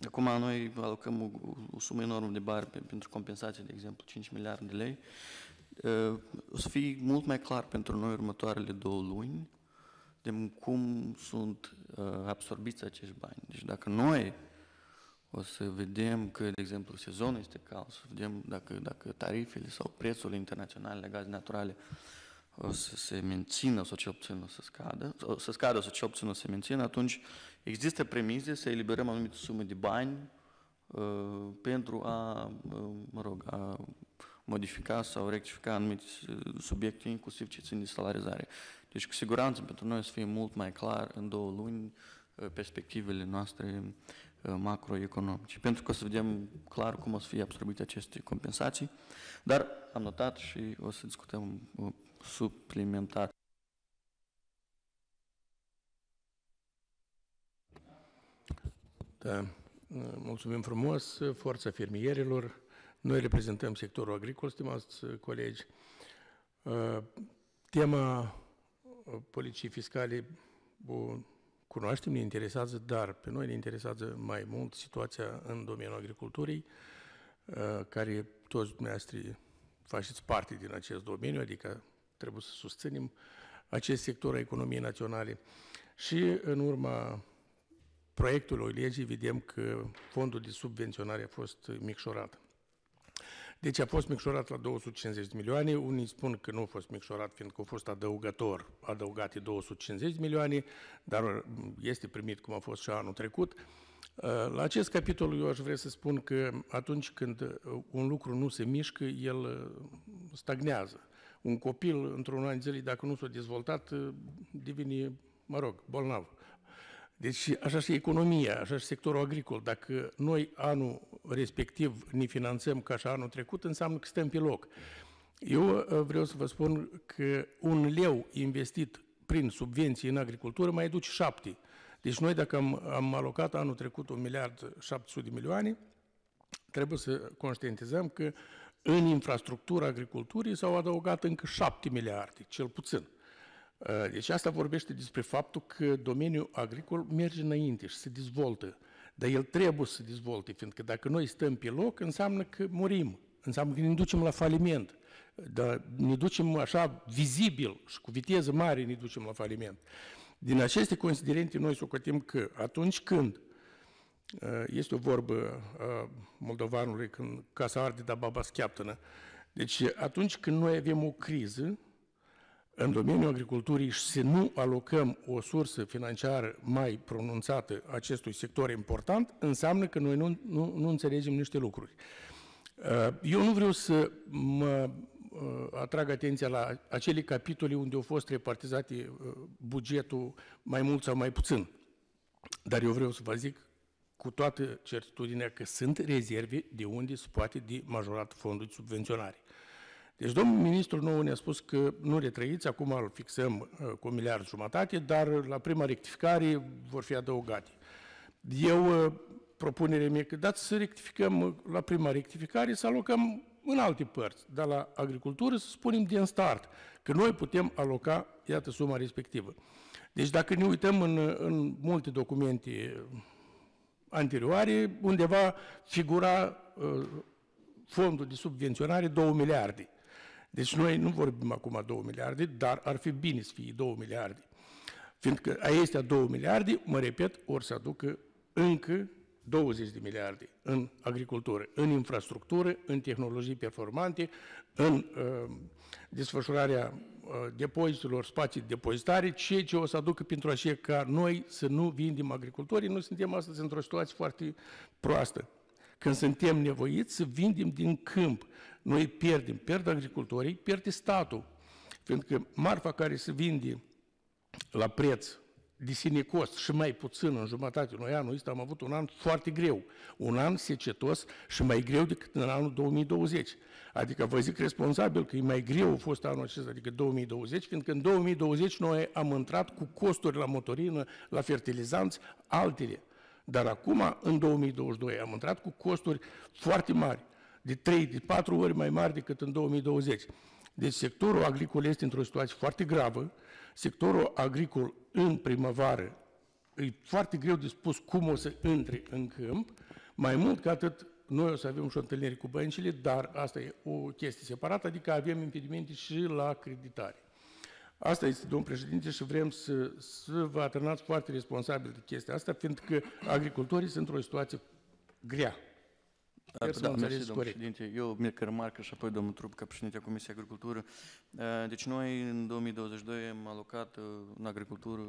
acum noi alocăm o, o sumă enormă de bani pentru compensație, de exemplu, 5 miliarde de lei. O să fie mult mai clar pentru noi următoarele două luni de cum sunt absorbiți acești bani. Deci dacă noi o să vedem că, de exemplu, sezonul este cald, să vedem dacă, dacă tarifele sau prețurile internaționale de gaze naturale o să se mențină sau cel puțin o să scadă, o să scadă sau cel puțin o să se mențină, atunci există premize să eliberăm anumite sume de bani uh, pentru a, uh, mă rog, a modifica sau rectifica anumite subiecte, inclusiv ce țin de salarizare. Deci, cu siguranță, pentru noi să fie mult mai clar în două luni perspectivele noastre macroeconomice, pentru că o să vedem clar cum o să fie absorbite aceste compensații, dar am notat și o să discutăm suplimentar. Da, mulțumim frumos, forța fermierilor. Noi reprezentăm sectorul agricol, stimați colegi. Tema politicii fiscale o cunoaștem, ne interesează, dar pe noi ne interesează mai mult situația în domeniul agriculturii, care toți dumneavoastră faceți parte din acest domeniu, adică trebuie să susținem acest sector a economiei naționale. Și în urma proiectului legii vedem că fondul de subvenționare a fost micșorat. Deci a fost micșorat la 250 de milioane, unii spun că nu a fost micșorat fiindcă a fost adăugător, adăugate 250 de milioane, dar este primit cum a fost și anul trecut. La acest capitol eu aș vrea să spun că atunci când un lucru nu se mișcă, el stagnează. Un copil, într-un an de zile, dacă nu s-a dezvoltat, devine, mă rog, bolnav. Deci așa și economia, așa și sectorul agricol. Dacă noi anul respectiv ne finanțăm ca și anul trecut, înseamnă că stăm pe loc. Eu vreau să vă spun că un leu investit prin subvenții în agricultură mai duce șapte. Deci noi dacă am, am alocat anul trecut un miliard 700 de milioane, trebuie să conștientizăm că în infrastructura agriculturii s-au adăugat încă 7 miliarde, cel puțin. Deci asta vorbește despre faptul că domeniul agricol merge înainte și se dezvoltă. Dar el trebuie să se dezvolte, fiindcă dacă noi stăm pe loc, înseamnă că murim, înseamnă că ne ducem la faliment. Dar ne ducem așa vizibil și cu viteză mare ne ducem la faliment. Din aceste considerente noi socotim că atunci când este o vorbă a moldovanului când casa arde, dar baba scheaptănă. Deci atunci când noi avem o criză, în domeniul agriculturii și să nu alocăm o sursă financiară mai pronunțată acestui sector important, înseamnă că noi nu, nu, nu înțelegem niște lucruri. Eu nu vreau să mă atrag atenția la acele capitole unde au fost repartizate bugetul mai mult sau mai puțin. Dar eu vreau să vă zic cu toată certitudinea că sunt rezerve de unde se poate de majorat fondul de subvenționare. Deci domnul ministru nou ne-a spus că nu retrăiți, acum îl fixăm uh, cu un miliard jumătate, dar la prima rectificare vor fi adăugate. Eu, uh, propunerea mea, că dați să rectificăm uh, la prima rectificare, să alocăm în alte părți, dar la agricultură să spunem din start, că noi putem aloca, iată, suma respectivă. Deci dacă ne uităm în, în multe documente anterioare, undeva figura uh, fondul de subvenționare 2 miliarde. Deci noi nu vorbim acum 2 miliarde, dar ar fi bine să fie 2 miliarde. Fiindcă acestea 2 miliarde, mă repet, ori să aducă încă 20 de miliarde în agricultură, în infrastructură, în tehnologii performante, în uh, desfășurarea uh, depozitelor, spații de depozitare, ceea ce o să aducă pentru așa ca noi să nu vindem agricultorii. Noi suntem astăzi într-o situație foarte proastă. Când suntem nevoiți să vindem din câmp, noi pierdem, pierd agricultorii, pierde statul. Fiindcă marfa care se vinde la preț de sine cost și mai puțin în jumătate noi anul ăsta am avut un an foarte greu, un an secetos și mai greu decât în anul 2020. Adică vă zic responsabil că e mai greu a fost anul acesta adică 2020, fiindcă în 2020 noi am intrat cu costuri la motorină, la fertilizanți, altele. Dar acum, în 2022, am intrat cu costuri foarte mari, de 3, de 4 ori mai mari decât în 2020. Deci sectorul agricol este într-o situație foarte gravă, sectorul agricol în primăvară e foarte greu de spus cum o să intre în câmp, mai mult ca atât noi o să avem și o întâlnire cu băncile, dar asta e o chestie separată, adică avem impedimente și la acreditare. Asta este, domnul președinte, și vrem să, să vă atârnați foarte responsabil de chestia asta, fiindcă agricultorii sunt într-o situație grea. Sper să da, mă mersi, înțelegeți domnul corect. președinte. Eu, Mircea Remarcă și apoi domnul Trup, ca președinte a Comisiei Agricultură. Uh, Deci noi în 2022 am alocat uh, în agricultură,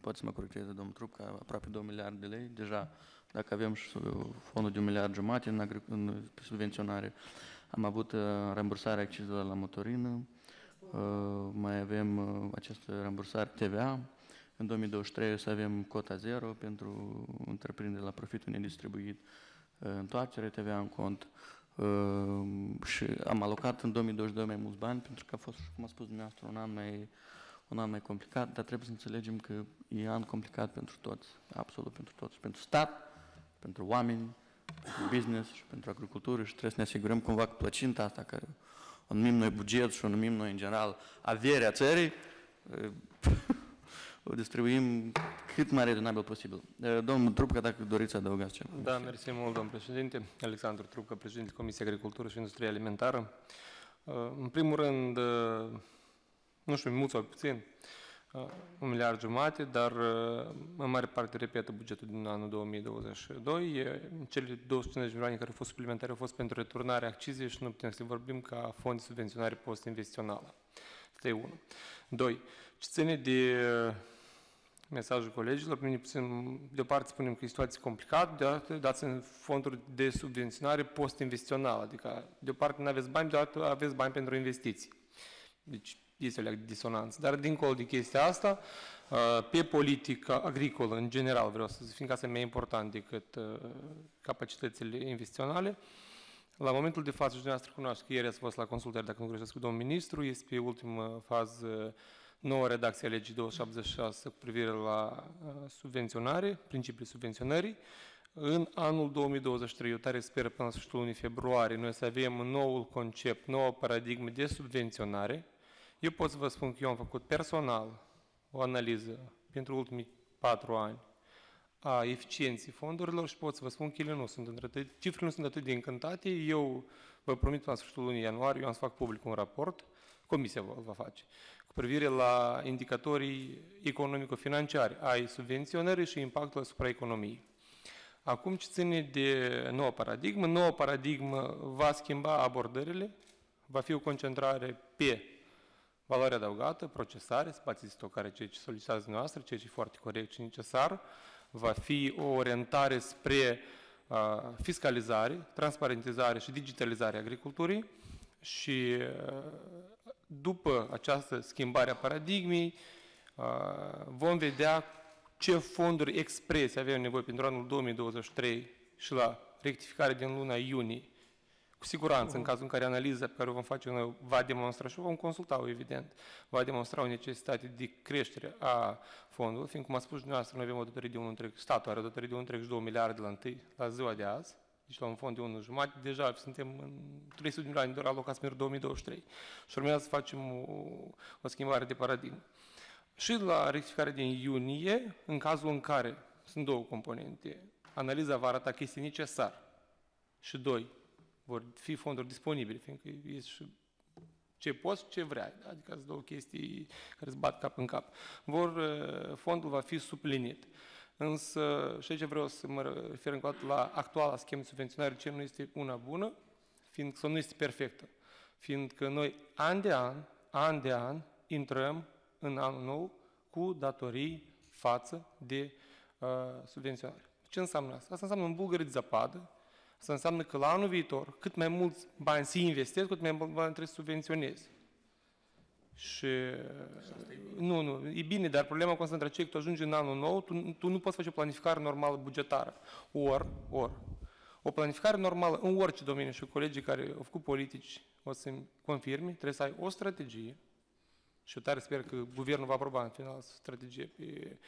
poate să mă corecteze domnul Trup, ca aproape 2 miliarde de lei. Deja, dacă avem și uh, fondul de un miliard jumate în, agric- în pe subvenționare, am avut uh, rambursarea accizelor la motorină, uh, mai avem uh, această rambursare TVA, în 2023 o să avem cota zero pentru întreprindere la profitul nedistribuit, uh, întoarcere TVA în cont. Uh, și am alocat în 2022 mai mulți bani pentru că a fost, cum a spus dumneavoastră, un an mai, un an mai complicat, dar trebuie să înțelegem că e an complicat pentru toți, absolut pentru toți, pentru stat, pentru oameni, pentru business și pentru agricultură și trebuie să ne asigurăm cumva că plăcinta asta care o numim noi buget și o numim noi în general averea țării, uh, o distribuim cât mai rezonabil posibil. Uh, Domnul Trupca, dacă doriți să adăugați ceva. Da, mersi mult, domnul președinte. Alexandru Trupcă, președinte Comisiei Agricultură și Industrie Alimentară. Uh, În primul rând, uh, nu știu, mult sau puțin, uh, un miliard jumate, dar uh, în mare parte repetă bugetul din anul 2022. E, Cele 250 de milioane care au fost suplimentare au fost pentru returnarea accizei și nu putem să vorbim ca fond de subvenționare post-investițională. Asta e unul. Doi, ce ține de uh, mesajul colegilor, pe mine puțin, de o parte spunem că e situație complicată, de altă dați în fonduri de subvenționare post-investițională, adică de o parte nu aveți bani, de altă aveți bani pentru investiții. Deci este o leac de disonanță. Dar dincolo de chestia asta, uh, pe politica agricolă, în general, vreau să zic, fiindcă asta e mai important decât uh, capacitățile investiționale, la momentul de față, și dumneavoastră cunoaște că ieri ați fost la consultări, dacă nu greșesc, cu domnul ministru, este pe ultimă fază nouă redacție a legii 276 cu privire la uh, subvenționare, principiile subvenționării. În anul 2023, eu tare sper până la sfârșitul lunii februarie, noi să avem noul concept, noua paradigmă de subvenționare. Eu pot să vă spun că eu am făcut personal o analiză pentru ultimii patru ani a eficienței fondurilor și pot să vă spun că ele nu sunt atât, cifrele nu sunt atât de încântate. Eu vă promit până la sfârșitul lunii ianuarie, eu am să fac public un raport, comisia îl va face, cu privire la indicatorii economico-financiari ai subvenționării și impactul asupra economiei. Acum ce ține de noua paradigmă, noua paradigmă va schimba abordările, va fi o concentrare pe valoare adăugată, procesare, spații de stocare, ceea ce solicitați noastră, ceea ce e foarte corect și necesar, va fi o orientare spre uh, fiscalizare, transparentizare și digitalizare a agriculturii și uh, după această schimbare a paradigmei uh, vom vedea ce fonduri exprese avem nevoie pentru anul 2023 și la rectificare din luna iunie. Cu siguranță, în cazul în care analiza pe care o vom face noi va demonstra și o vom consulta, evident, va demonstra o necesitate de creștere a fondului, fiindcă, cum a spus dumneavoastră, noi avem o datorie de 1 întreg, statul are o datorie de 1,2 miliarde la, întâi, la ziua de azi, deci la un fond de 1 jumate, deja suntem în 300 de milioane de dolari alocați pentru 2023 și urmează să facem o, o schimbare de paradigmă. Și la rectificarea din iunie, în cazul în care sunt două componente, analiza va arăta că este necesar și doi, vor fi fonduri disponibile, fiindcă este și ce poți, ce vrea, adică sunt două chestii care îți bat cap în cap. Vor, uh, fondul va fi suplinit. Însă, și aici vreau să mă refer încă o dată la actuala schemă de subvenționare, ce nu este una bună, fiindcă sau nu este perfectă. Fiindcă noi, an de an, an de an, intrăm în anul nou cu datorii față de uh, subvenționare. Ce înseamnă asta? Asta înseamnă un bulgăre de zăpadă, Asta înseamnă că la anul viitor, cât mai mulți bani se investesc, cât mai mulți bani trebuie să subvenționezi. Și nu, nu, e bine, dar problema constă între cei că tu ajungi în anul nou, tu, tu nu poți face o planificare normală bugetară. Or, or, o planificare normală în orice domeniu și colegii care au făcut politici o să-mi confirme, trebuie să ai o strategie și eu tare sper că guvernul va aproba în final strategie pe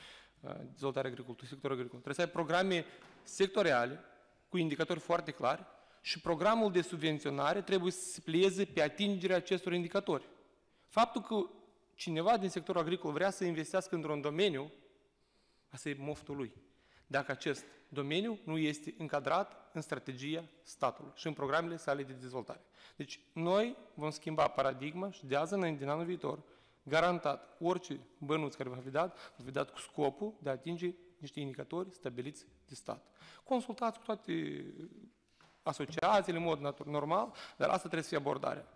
uh, dezvoltarea agriculturii, sectorul agricol. Trebuie să ai programe sectoriale, cu indicatori foarte clari și programul de subvenționare trebuie să se plieze pe atingerea acestor indicatori. Faptul că cineva din sectorul agricol vrea să investească într-un domeniu, asta e moftul lui. Dacă acest domeniu nu este încadrat în strategia statului și în programele sale de dezvoltare. Deci noi vom schimba paradigma și de azi înainte, din anul viitor, garantat, orice bănuț care va fi dat, va fi dat cu scopul de a atinge niște indicatori stabiliți de stat. Consultați cu toate asociațiile în mod natur, normal, dar asta trebuie să fie abordarea.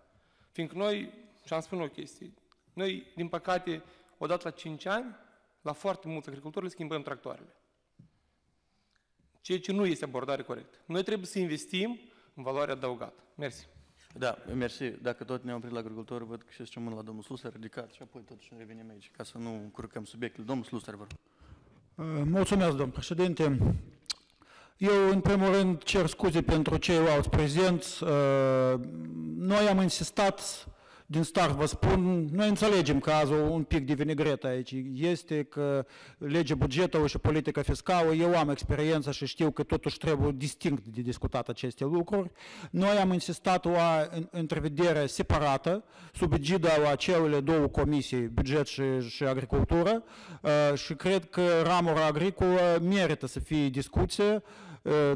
Fiindcă noi, și am spus o chestie, noi, din păcate, odată la 5 ani, la foarte mulți agricultori le schimbăm tractoarele. Ceea ce nu este abordare corectă. Noi trebuie să investim în valoare adăugată. Mersi. Da, mersi. Dacă tot ne-am oprit la agricultor, văd că și ce mână la domnul Slusar ridicat și apoi totuși revenim aici, ca să nu încurcăm subiectul. Domnul Slusar, vă rog. Mulțumesc, domnul președinte. Eu, în primul rând, cer scuze pentru ceilalți prezenți. Noi am insistat din start vă spun, noi înțelegem cazul un pic de vinegretă aici. Este că legea bugetului și politica fiscală, eu am experiență și știu că totuși trebuie distinct de discutat aceste lucruri. Noi am insistat la întrevedere separată, sub egida la celele două comisii, buget și, și agricultură, și cred că ramura agricolă merită să fie discuție,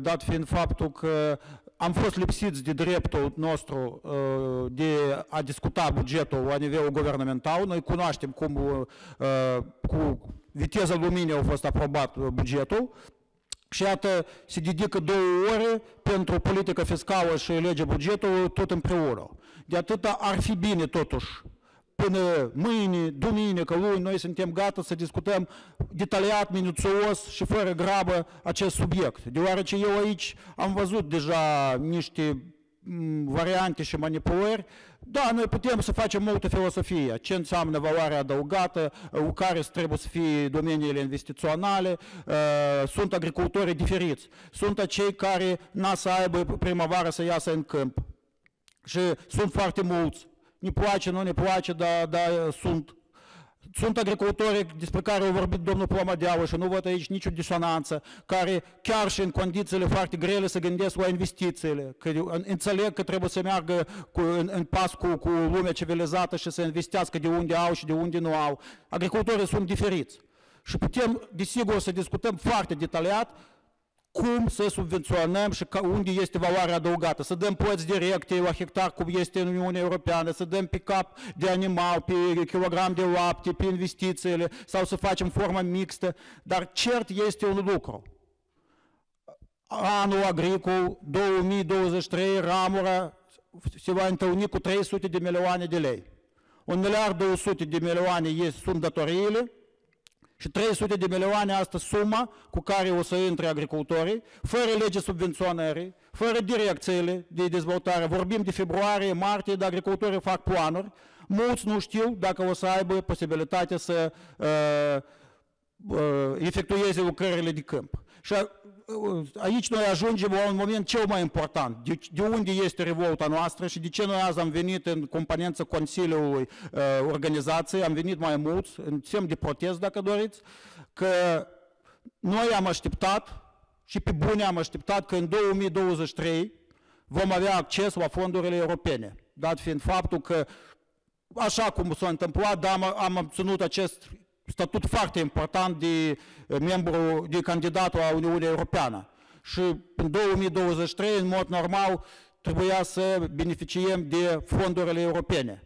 dat fiind faptul că am fost lipsiți de dreptul nostru de a discuta bugetul la nivel guvernamental. Noi cunoaștem cum cu viteza luminii a fost aprobat bugetul și iată, se dedică două ore pentru politică fiscală și legea bugetului tot împreună. De atâta ar fi bine totuși până mâine, duminică, luni, noi suntem gata să discutăm detaliat, minuțios și fără grabă acest subiect. Deoarece eu aici am văzut deja niște variante și manipulări, da, noi putem să facem multă filosofie. Ce înseamnă valoarea adăugată, care trebuie să fie domeniile investiționale, sunt agricultorii diferiți, sunt acei care n-a să aibă primăvară să iasă în câmp. Și sunt foarte mulți ne place, nu ne place, dar, dar sunt. Sunt agricultori despre care a vorbit domnul Plomadeaua și nu văd aici nicio disonanță, care chiar și în condițiile foarte grele se gândesc la investițiile, că înțeleg că trebuie să meargă cu, în, în pas cu, cu lumea civilizată și să investească de unde au și de unde nu au. Agricultorii sunt diferiți. Și putem, desigur, să discutăm foarte detaliat cum să subvenționăm și ca, unde este valoarea adăugată, să dăm plăți directe la hectar cum este în Uniunea Europeană, să dăm pe cap de animal, pe kilogram de lapte, pe investițiile sau să facem formă mixtă, dar cert este un lucru. Anul agricol 2023, ramura se va întâlni cu 300 de milioane de lei. Un miliard 200 de milioane sunt datoriile, și 300 de milioane asta suma cu care o să intre agricultorii, fără lege subvenționării, fără direcțiile de dezvoltare. Vorbim de februarie, martie, de agricultorii fac planuri. Mulți nu știu dacă o să aibă posibilitatea să uh, uh, efectueze lucrările de câmp. Și aici noi ajungem la un moment cel mai important. De, de unde este revolta noastră și de ce noi azi am venit în componență Consiliului uh, organizației, am venit mai mulți, în semn de protest, dacă doriți, că noi am așteptat și pe bune am așteptat că în 2023 vom avea acces la fondurile europene, dat fiind faptul că așa cum s-a întâmplat, dar am, am obținut acest statut foarte important de eh, membru, de candidat la Uniunea Europeană. Și în 2023, în mod normal, trebuia să beneficiem de fondurile europene.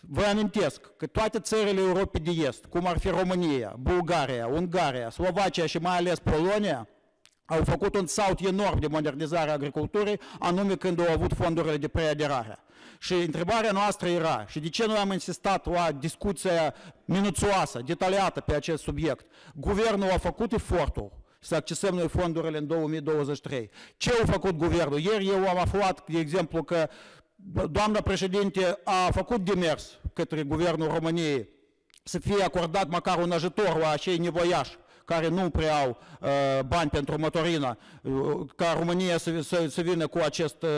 Vă amintesc că toate țările Europei de Est, cum ar fi România, Bulgaria, Ungaria, Slovacia și mai ales Polonia, au făcut un salt enorm de modernizare a agriculturii, anume când au avut fondurile de preaderare. Și întrebarea noastră era, și de ce noi am insistat la discuția minuțioasă, detaliată pe acest subiect? Guvernul a făcut efortul să accesăm noi fondurile în 2023. Ce a făcut guvernul? Ieri eu am aflat, de exemplu, că doamna președinte a făcut demers către guvernul României să fie acordat măcar un ajutor la acei nevoiași care nu prea au uh, bani pentru motorină, uh, ca România să, să, să vină cu acest uh,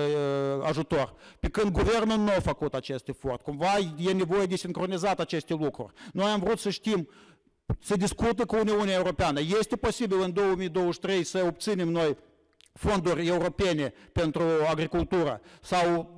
ajutor. Pe când guvernul nu a făcut acest efort. Cumva e nevoie de sincronizat aceste lucruri. Noi am vrut să știm să discută cu Uniunea Europeană. Este posibil în 2023 să obținem noi fonduri europene pentru agricultură sau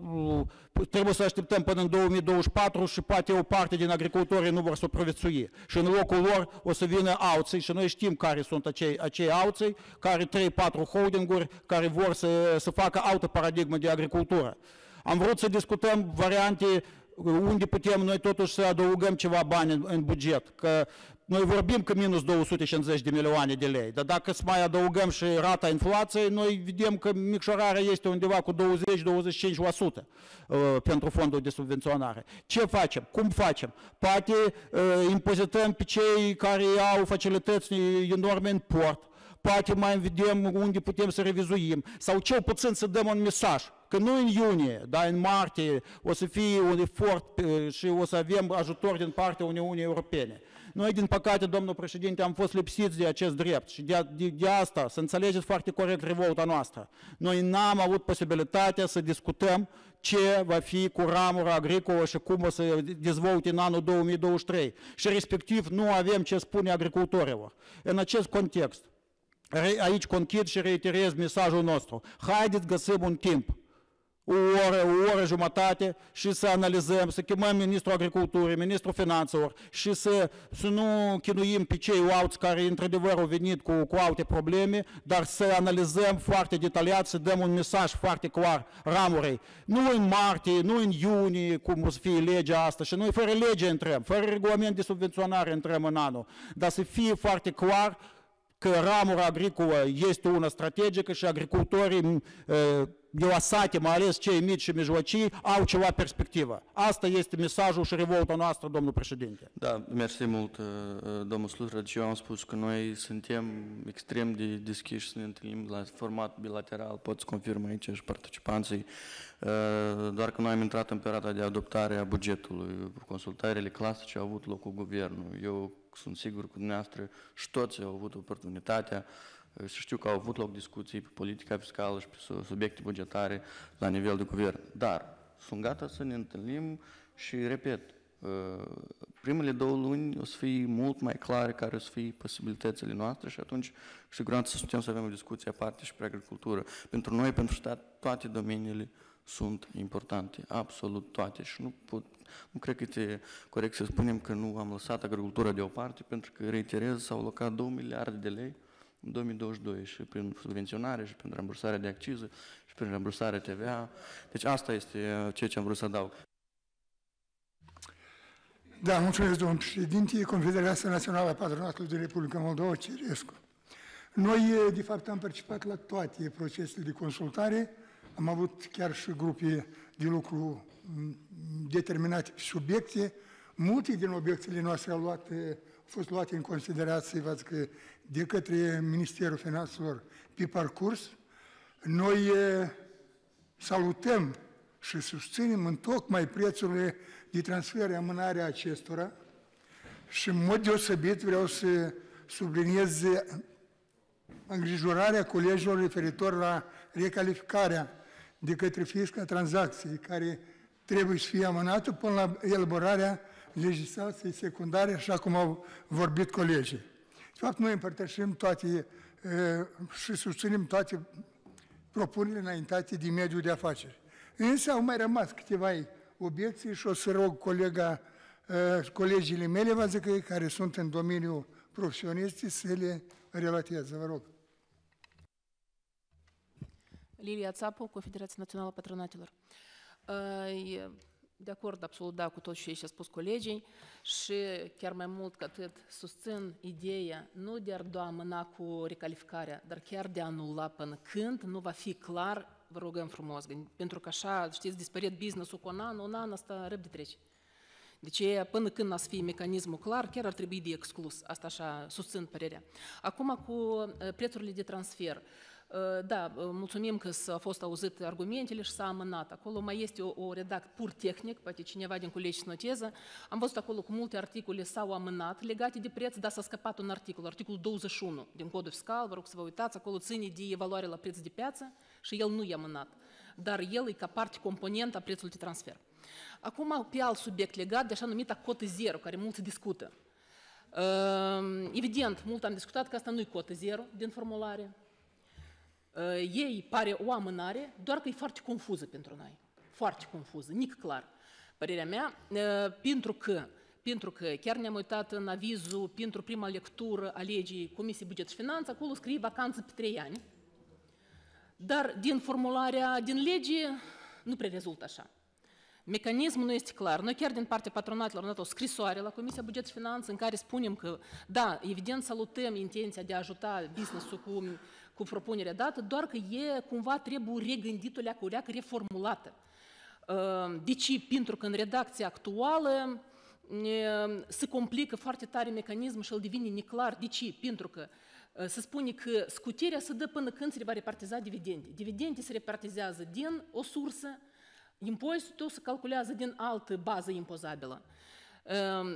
uh, trebuie să așteptăm până în 2024 și poate o parte din agricultorii nu vor supraviețui și în locul lor o să vină alții și noi știm care sunt acei, acei alții, care 3-4 holdinguri care vor să, să facă altă paradigmă de agricultură. Am vrut să discutăm variante unde putem noi totuși să adăugăm ceva bani în, în buget, că noi vorbim că minus 250 de milioane de lei, dar dacă să mai adăugăm și rata inflației, noi vedem că micșorarea este undeva cu 20-25% uh, pentru fondul de subvenționare. Ce facem? Cum facem? Poate uh, impozităm pe cei care au facilități enorme în port, poate mai vedem unde putem să revizuim, sau cel puțin să dăm un mesaj, că nu în iunie, dar în martie o să fie un efort uh, și o să avem ajutor din partea Uniunii Europene. Noi, din păcate, domnul președinte, am fost lipsiți de acest drept și de, de, de asta, să înțelegeți foarte corect revolta noastră. Noi n-am avut posibilitatea să discutăm ce va fi cu ramura agricolă și cum o să dezvolte în anul 2023. Și respectiv nu avem ce spune agricultorilor. În acest context, aici conchid și reiterez mesajul nostru. Haideți găsim un timp o oră, o oră jumătate și să analizăm, să chemăm Ministrul Agriculturii, Ministrul Finanțelor și să, să nu chinuim pe cei alți care într-adevăr au venit cu, cu alte probleme, dar să analizăm foarte detaliat, să dăm un mesaj foarte clar ramurei. Nu în martie, nu în iunie, cum o să fie legea asta, și noi fără lege intrăm, fără regulament de subvenționare intrăm în anul, dar să fie foarte clar că ramura agricolă este una strategică și agricultorii de la sate, mai ales cei mici și mijlocii, au ceva perspectivă. Asta este mesajul și revolta noastră, domnul președinte. Da, mersi mult, domnul Slutrăd. Eu am spus că noi suntem extrem de deschiși să ne întâlnim la format bilateral, pot confirma aici și participanții, doar că noi am intrat în perioada de adoptare a bugetului. Consultările clasice au avut loc cu guvernul. Eu sunt sigur că dumneavoastră și toți au avut oportunitatea și știu că au avut loc discuții pe politica fiscală și pe subiecte bugetare la nivel de guvern. Dar sunt gata să ne întâlnim și, repet, primele două luni o să fie mult mai clare care o să fie posibilitățile noastre și atunci, cu siguranță, putem să avem o discuție aparte și pe agricultură. Pentru noi, pentru stat, toate domeniile sunt importante, absolut toate și nu, pot, nu cred că este corect să spunem că nu am lăsat agricultura deoparte pentru că, reiterez, s-au alocat 2 miliarde de lei în 2022 și prin subvenționare și prin rambursarea de acciză și prin rambursarea TVA. Deci asta este ceea ce am vrut să adaug. Da, mulțumesc, domnul președinte. Confederația Națională a Patronatului de Republica Moldova, Cerescu. Noi, de fapt, am participat la toate procesele de consultare, am avut chiar și grupe de lucru determinate pe subiecte. Multe din obiecțiile noastre au, luat, au fost luate în considerație, văd că de către Ministerul Finanțelor pe parcurs. Noi salutăm și susținem în tocmai prețurile de transfer, amânarea acestora și în mod deosebit vreau să subliniez îngrijorarea colegilor referitor la recalificarea de către fisca tranzacției, care trebuie să fie amânată până la elaborarea legislației secundare, așa cum au vorbit colegii. De fapt, noi împărtășim toate și susținem toate propunerile înaintate din mediul de afaceri. Însă au mai rămas câteva obiecții și o să rog colega, colegii mele, vă zic, care sunt în domeniul profesionist, să le relateze. Vă rog. Lilia Țapu, Confederația Națională a Patronatelor. De acord, absolut, da, cu tot ce a spus colegii și chiar mai mult ca atât susțin ideea nu de a doar amâna cu recalificarea, dar chiar de a anula până când nu va fi clar, vă rugăm frumos, pentru că așa, știți, dispărut business-ul cu un an, un an asta răb de trece. Deci, până când n-a să fie mecanismul clar, chiar ar trebui de exclus. Asta așa susțin părerea. Acum, cu prețurile de transfer. Da, mulțumim că s-au fost auzite argumentele și s-a amânat. Acolo mai este o, o redact pur tehnic, poate cineva din colegi să noteze. Am văzut acolo că multe articole s-au amânat legate de preț, dar s-a scăpat un articol, articolul 21 din codul fiscal, vă rog să vă uitați, acolo ține de evaluare la preț de piață și el nu e amânat. Dar el e ca parte componentă a prețului de transfer. Acum, pe alt subiect legat de așa numita cotă zero, care mulți discută. Evident, mult am discutat că asta nu e cotă zero din formulare, ei pare o amânare, doar că e foarte confuză pentru noi. Foarte confuză, nic clar. Părerea mea, pentru că pentru că chiar ne-am uitat în avizul pentru prima lectură a legii Comisiei Buget și Finanță, acolo scrie vacanță pe trei ani, dar din formularea din lege nu prea rezultă așa. Mecanismul nu este clar. Noi chiar din partea patronatelor am dat o scrisoare la Comisia Buget și Finanțe în care spunem că, da, evident salutăm intenția de a ajuta business-ul cu, cu propunerea dată, doar că e cumva trebuie regândită, leacă, leacă reformulată. Deci, pentru că în redacția actuală se complică foarte tare mecanismul și el devine neclar. De ce? Pentru că se spune că scutirea se dă până când se va repartiza dividende. Dividende se repartizează din o sursă, impozitul se calculează din altă bază impozabilă.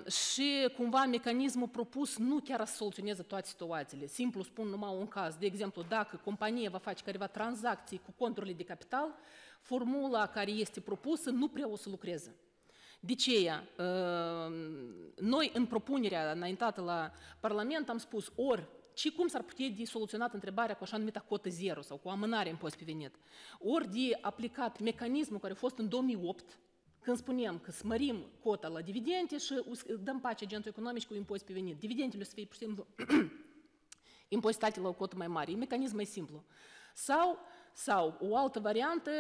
Și cumva mecanismul propus nu chiar să soluționeze toate situațiile. Simplu spun numai un caz. De exemplu, dacă compania va face careva tranzacții cu conturile de capital, formula care este propusă nu prea o să lucreze. De ce? Noi, în propunerea înaintată la Parlament, am spus ori și cum s-ar putea de soluționat întrebarea cu așa numită cotă zero sau cu amânarea impozit pe venit. Ori de aplicat mecanismul care a fost în 2008, când spuneam că smărim cota la dividende și dăm pace agentul economic cu impozit pe venit. Dividendele să fie, pur și simplu, impozitate la o cotă mai mare. E mecanism mai simplu. Sau sau o altă variantă,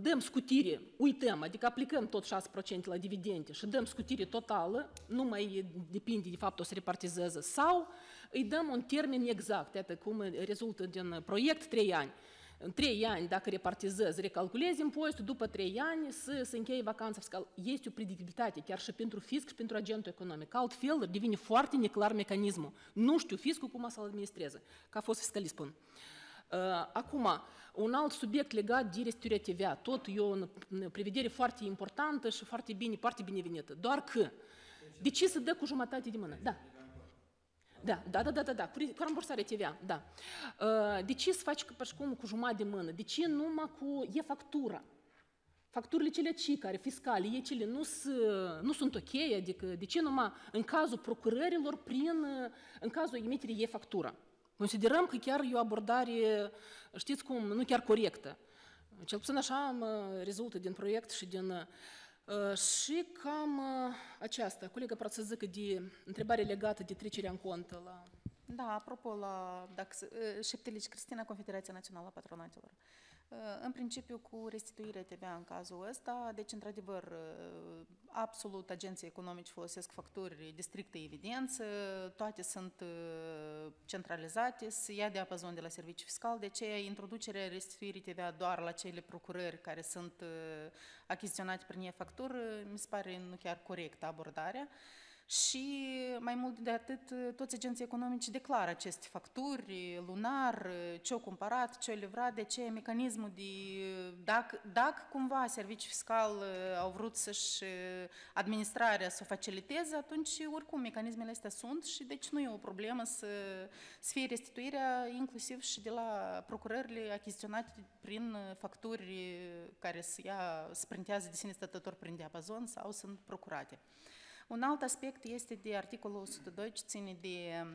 dăm scutire, uităm, adică aplicăm tot 6% la dividende și dăm scutire totală, nu mai depinde de fapt o să repartizeze, sau îi dăm un termen exact, iată cum rezultă din proiect 3 ani. În 3 ani, dacă repartizezi, recalculezi impozitul, după 3 ani să se încheie vacanța fiscală. Este o predictibilitate, chiar și pentru fisc și pentru agentul economic. Altfel, devine foarte neclar mecanismul. Nu știu fiscul cum să-l administreze, ca a fost fiscalist spun. Acum, un alt subiect legat de restituirea TVA, tot e o prevedere foarte importantă și foarte bine, foarte binevenită. Doar că, de ce să dă cu jumătate de mână? Da. Da, da, da, da, da, da, cu rambursarea TVA, da. De ce să faci cum cu jumătate de mână? De ce numai cu e-factura? Facturile cele ci care fiscale, e cele nu, nu sunt ok, adică de ce numai în cazul procurărilor prin, în cazul emiterii e-factura? Considerăm că chiar e o abordare, știți cum, nu chiar corectă. Cel puțin așa rezultă din proiect și din... Și cam aceasta, colega poate să zică de întrebare legată de trecerea în cont la... Da, apropo, la, dacă, Șeptelici Cristina, Confederația Națională a Patronatelor. În principiu cu restituirea TVA în cazul ăsta, deci într-adevăr absolut agenții economici folosesc facturi de strictă evidență, toate sunt centralizate, se ia diapazon de la serviciu fiscal, de aceea introducerea restituirii TVA doar la cele procurări care sunt achiziționate prin e-factură mi se pare nu chiar corectă abordarea. Și mai mult de atât, toți agenții economici declară aceste facturi lunar, ce au cumpărat, ce au livrat, de ce mecanismul de... Dacă, dacă cumva serviciul fiscal au vrut să-și administrarea să o faciliteze, atunci oricum mecanismele astea sunt și deci nu e o problemă să, să fie restituirea inclusiv și de la procurările achiziționate prin facturi care se, ia, se printează de sine stătător prin diapazon sau sunt procurate. Un alt aspect este de articolul 102 ce ține de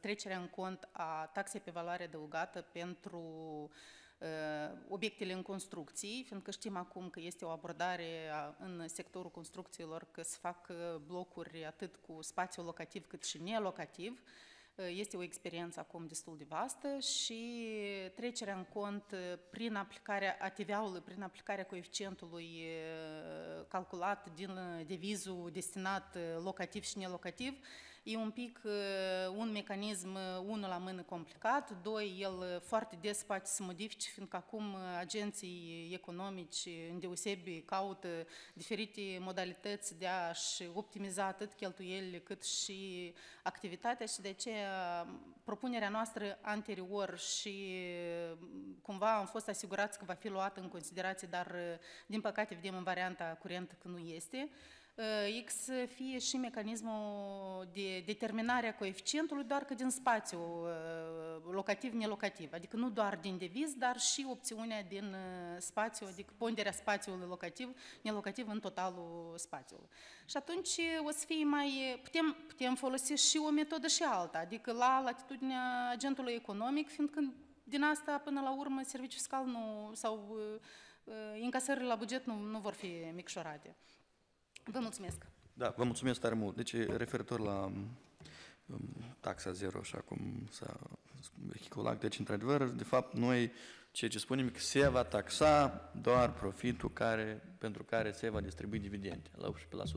trecerea în cont a taxei pe valoare adăugată pentru obiectele în construcții, fiindcă știm acum că este o abordare în sectorul construcțiilor că se fac blocuri atât cu spațiu locativ cât și nelocativ. Este o experiență acum destul de vastă și trecerea în cont prin aplicarea ATV-ului, prin aplicarea coeficientului calculat din devizul destinat locativ și nelocativ, e un pic un mecanism, unul la mână complicat, doi, el foarte des poate să modifice, fiindcă acum agenții economici îndeosebi caută diferite modalități de a-și optimiza atât cheltuielile cât și activitatea și de aceea propunerea noastră anterior și cumva am fost asigurați că va fi luată în considerație, dar din păcate vedem în varianta curentă că nu este, X fie și mecanismul de determinare a coeficientului, doar că din spațiu locativ-nelocativ, adică nu doar din deviz, dar și opțiunea din spațiu, adică ponderea spațiului locativ, nelocativ în totalul spațiului. Și atunci o să fie mai, putem, putem folosi și o metodă și alta, adică la latitudinea agentului economic, fiindcă din asta până la urmă serviciul fiscal nu, sau încasările la buget nu, nu vor fi micșorate. Vă mulțumesc. Da, vă mulțumesc tare mult. Deci, referitor la um, taxa zero, așa cum s-a vehiculat, deci, într-adevăr, de fapt, noi ceea ce spunem că se va taxa doar profitul care, pentru care se va distribui dividende, la 18%.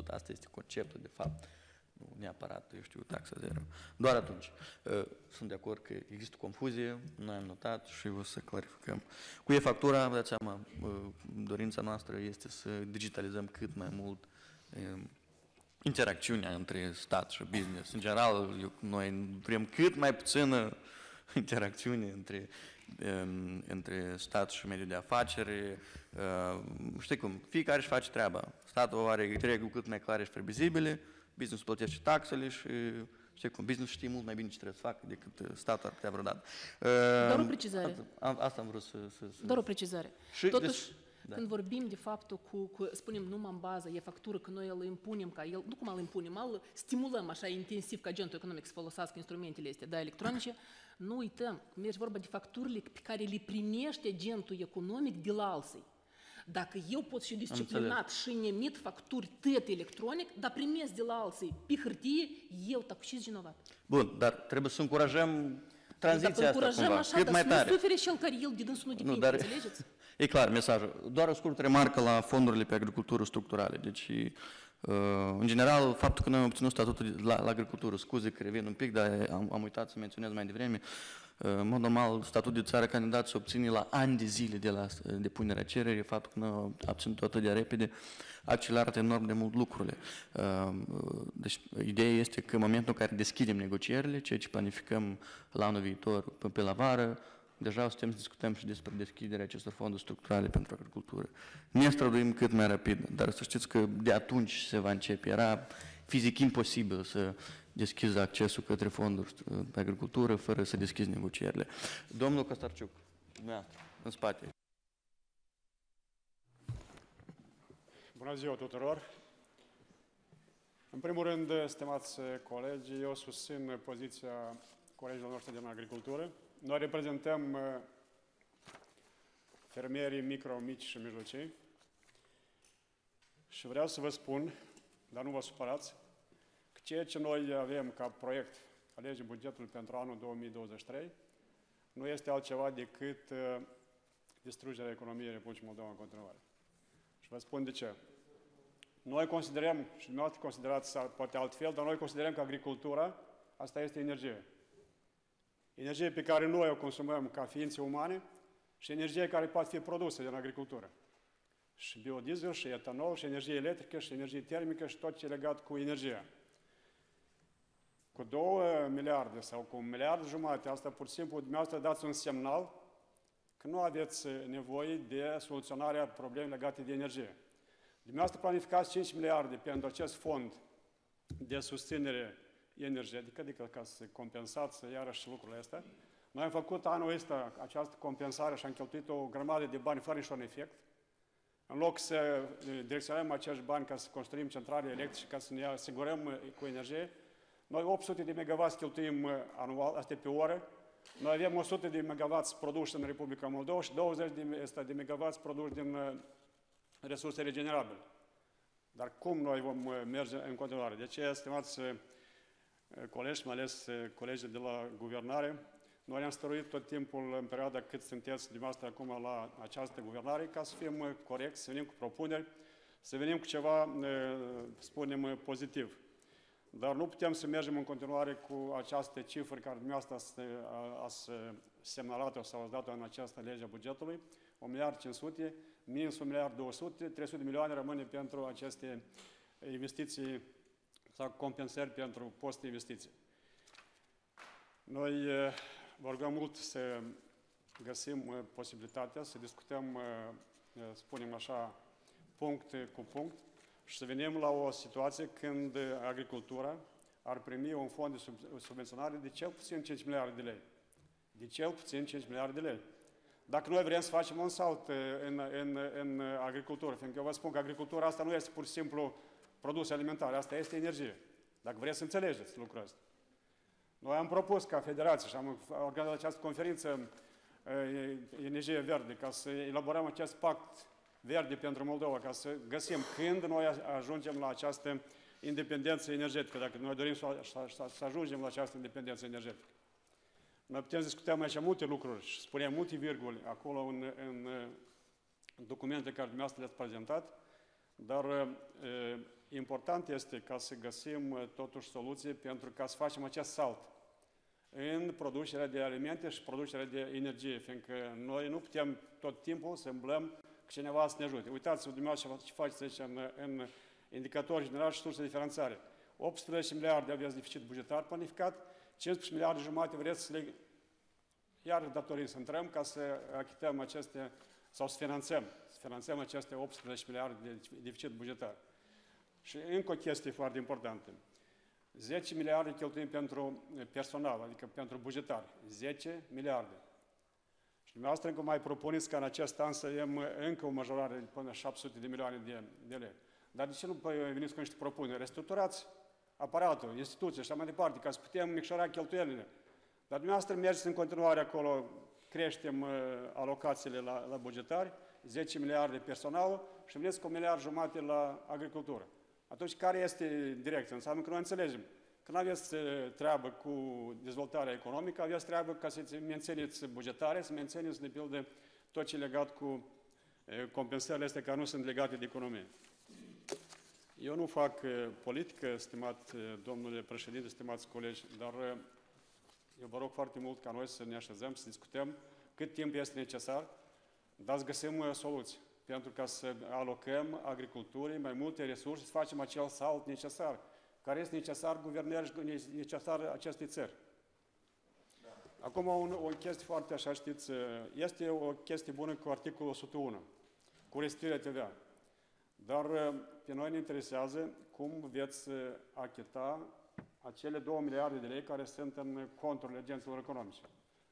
Asta este conceptul, de fapt, nu neapărat, eu știu, taxa zero. Doar atunci. Uh, Sunt de acord că există confuzie, noi am notat și o să clarificăm. Cu e-factura, vă dați seama, uh, dorința noastră este să digitalizăm cât mai mult um, interacțiunea între stat și business. În general, eu, noi vrem cât mai puțină interacțiune între, um, între stat și mediul de afaceri. Uh, știi cum, fiecare își face treaba. Statul are reguli cât mai clare și previzibile, businessul plătește taxele și știi cum, business știe mult mai bine ce trebuie să facă decât uh, statul ar putea vreodată. Doar o Uh, precizare. Asta, asta am vrut să... să, să Doar o precizare. Și Totuși, des- da. când vorbim de faptul cu, cu, spunem, numai în bază, e factură, că noi îl impunem, ca el, nu cum îl impunem, îl stimulăm așa intensiv ca agentul economic să folosească instrumentele astea, da, electronice, nu uităm, cum ești vorba de facturile pe care le primește agentul economic de la alții. Dacă eu pot și disciplinat și îmi emit facturi tot electronic, dar primesc de la alții pe hârtie, eu tac și vinovat. Bun, dar trebuie să încurajăm tranziția Dacă asta încurajăm cumva, așa, cât dar mai să tare. nu sufere cel care el de dânsul nu depinde, dar- înțelegeți? E clar mesajul. Doar o scurtă remarcă la fondurile pe agricultură structurale. Deci, uh, în general, faptul că noi am obținut statutul de- la, la agricultură, scuze că revin un pic, dar am, am uitat să menționez mai devreme, uh, în mod normal, statutul de țară candidat se obține la ani de zile de la uh, depunerea cererii, faptul că noi am obținut atât de repede, accelerează enorm de mult lucrurile. Uh, Deci, ideea este că în momentul în care deschidem negocierile, ceea ce planificăm la anul viitor, până pe la vară, deja suntem să discutăm și despre deschiderea acestor fonduri structurale pentru agricultură. Ne străduim cât mai rapid, dar să știți că de atunci se va începe. Era fizic imposibil să deschizi accesul către fonduri uh, pe agricultură fără să deschizi negocierile. Domnul Costarciuc, dumneavoastră, în spate. Bună ziua tuturor! În primul rând, stimați colegi, eu susțin poziția colegilor noștri din agricultură. Noi reprezentăm uh, fermierii micro, mici și mijlocii și vreau să vă spun, dar nu vă supărați, că ceea ce noi avem ca proiect a legii bugetului pentru anul 2023 nu este altceva decât uh, distrugerea economiei Republicii Moldova în continuare. Și vă spun de ce. Noi considerăm, și dumneavoastră considerați sau poate altfel, dar noi considerăm că agricultura, asta este energie. Energie pe care noi o consumăm ca ființe umane și energie care poate fi produsă din agricultură. Și biodiesel, și etanol, și energie electrică, și energie termică, și tot ce e legat cu energia. Cu două miliarde sau cu un miliard jumate, asta pur și simplu, dumneavoastră dați un semnal că nu aveți nevoie de soluționarea problemei legate de energie. Dumneavoastră planificați 5 miliarde pentru acest fond de susținere energetică, adică ca să compensați iarăși lucrurile astea. Noi am făcut anul ăsta această compensare și am cheltuit o grămadă de bani fără niciun efect. În loc să direcționăm acești bani ca să construim centrale electrice, ca să ne asigurăm cu energie, noi 800 de megawatts cheltuim anual, asta e pe oră, noi avem 100 de megawatts produși în Republica Moldova și 20 de, este de megawatts produși din uh, resurse regenerabile. Dar cum noi vom uh, merge în continuare? De aceea, stimați uh, colegi, mai ales uh, colegii de la guvernare, noi ne-am stăruit tot timpul în perioada cât sunteți dumneavoastră acum la această guvernare ca să fim uh, corecți, să venim cu propuneri, să venim cu ceva, uh, spunem, uh, pozitiv. Dar nu putem să mergem în continuare cu această cifră care dumneavoastră ați, a- ați semnalat-o sau ați dat-o în această lege a bugetului, 1 miliard 500, minus 1 miliard 200, 300 de milioane rămâne pentru aceste investiții sau compensări pentru post-investiții. Noi eh, vă rugăm mult să găsim eh, posibilitatea să discutăm, eh, eh, spunem așa, punct cu punct și să venim la o situație când eh, agricultura ar primi un fond de sub- subvenționare de cel puțin 5 miliarde de lei. De cel puțin 5 miliarde de lei. Dacă noi vrem să facem un salt eh, în, în, în agricultură, fiindcă eu vă spun că agricultura asta nu este pur și simplu produse alimentare, asta este energie. Dacă vreți să înțelegeți lucrul ăsta. Noi am propus ca federație și am organizat această conferință eh, Energie Verde ca să elaborăm acest pact verde pentru Moldova, ca să găsim când noi ajungem la această independență energetică, dacă noi dorim să, să, să ajungem la această independență energetică. Noi putem discuta mai așa multe lucruri și spunem multe virguli acolo în, în, în documente care dumneavoastră le-ați prezentat, dar e, important este ca să găsim totuși soluții pentru ca să facem acest salt în producerea de alimente și producerea de energie, fiindcă noi nu putem tot timpul să îmblăm că cineva să ne ajute. Uitați-vă dumneavoastră ce faceți aici în, în indicator general și surse de finanțare. 18 miliarde aveți deficit bugetar planificat, 15 miliarde jumate vreți să le iar datorii să intrăm ca să achităm aceste, sau să finanțăm, să finanțăm aceste 18 miliarde de deficit bugetar. Și încă o chestie foarte importantă. 10 miliarde cheltuim pentru personal, adică pentru bugetari. 10 miliarde. Și dumneavoastră încă mai propuneți ca în acest an să avem încă o majorare de până 700 de milioane de, de lei. Dar de ce nu veniți cu niște propuneri? Restructurați aparatul, instituții și așa mai departe, ca să putem micșora cheltuielile. Dar dumneavoastră mergeți în continuare acolo, creștem uh, alocațiile la, la bugetari, 10 miliarde personal și veniți cu un miliard jumate la agricultură. Atunci, care este direcția? Înseamnă că noi înțelegem că nu aveți uh, treabă cu dezvoltarea economică, aveți treabă ca să mențineți bugetare, să mențineți, de pildă, tot ce legat cu uh, compensările astea care nu sunt legate de economie. Eu nu fac uh, politică, stimat domnule președinte, stimați colegi, dar eu vă rog foarte mult ca noi să ne așezăm, să discutăm cât timp este necesar, dar să găsim soluții pentru ca să alocăm agriculturii mai multe resurse, să facem acel salt necesar, care este necesar guvernării și necesar acestei țări. Da. Acum un, o chestie foarte așa, știți, este o chestie bună cu articolul 101, cu restituirea TVA. Dar pe noi ne interesează cum veți achita acele 2 miliarde de lei care sunt în conturile agenților economice.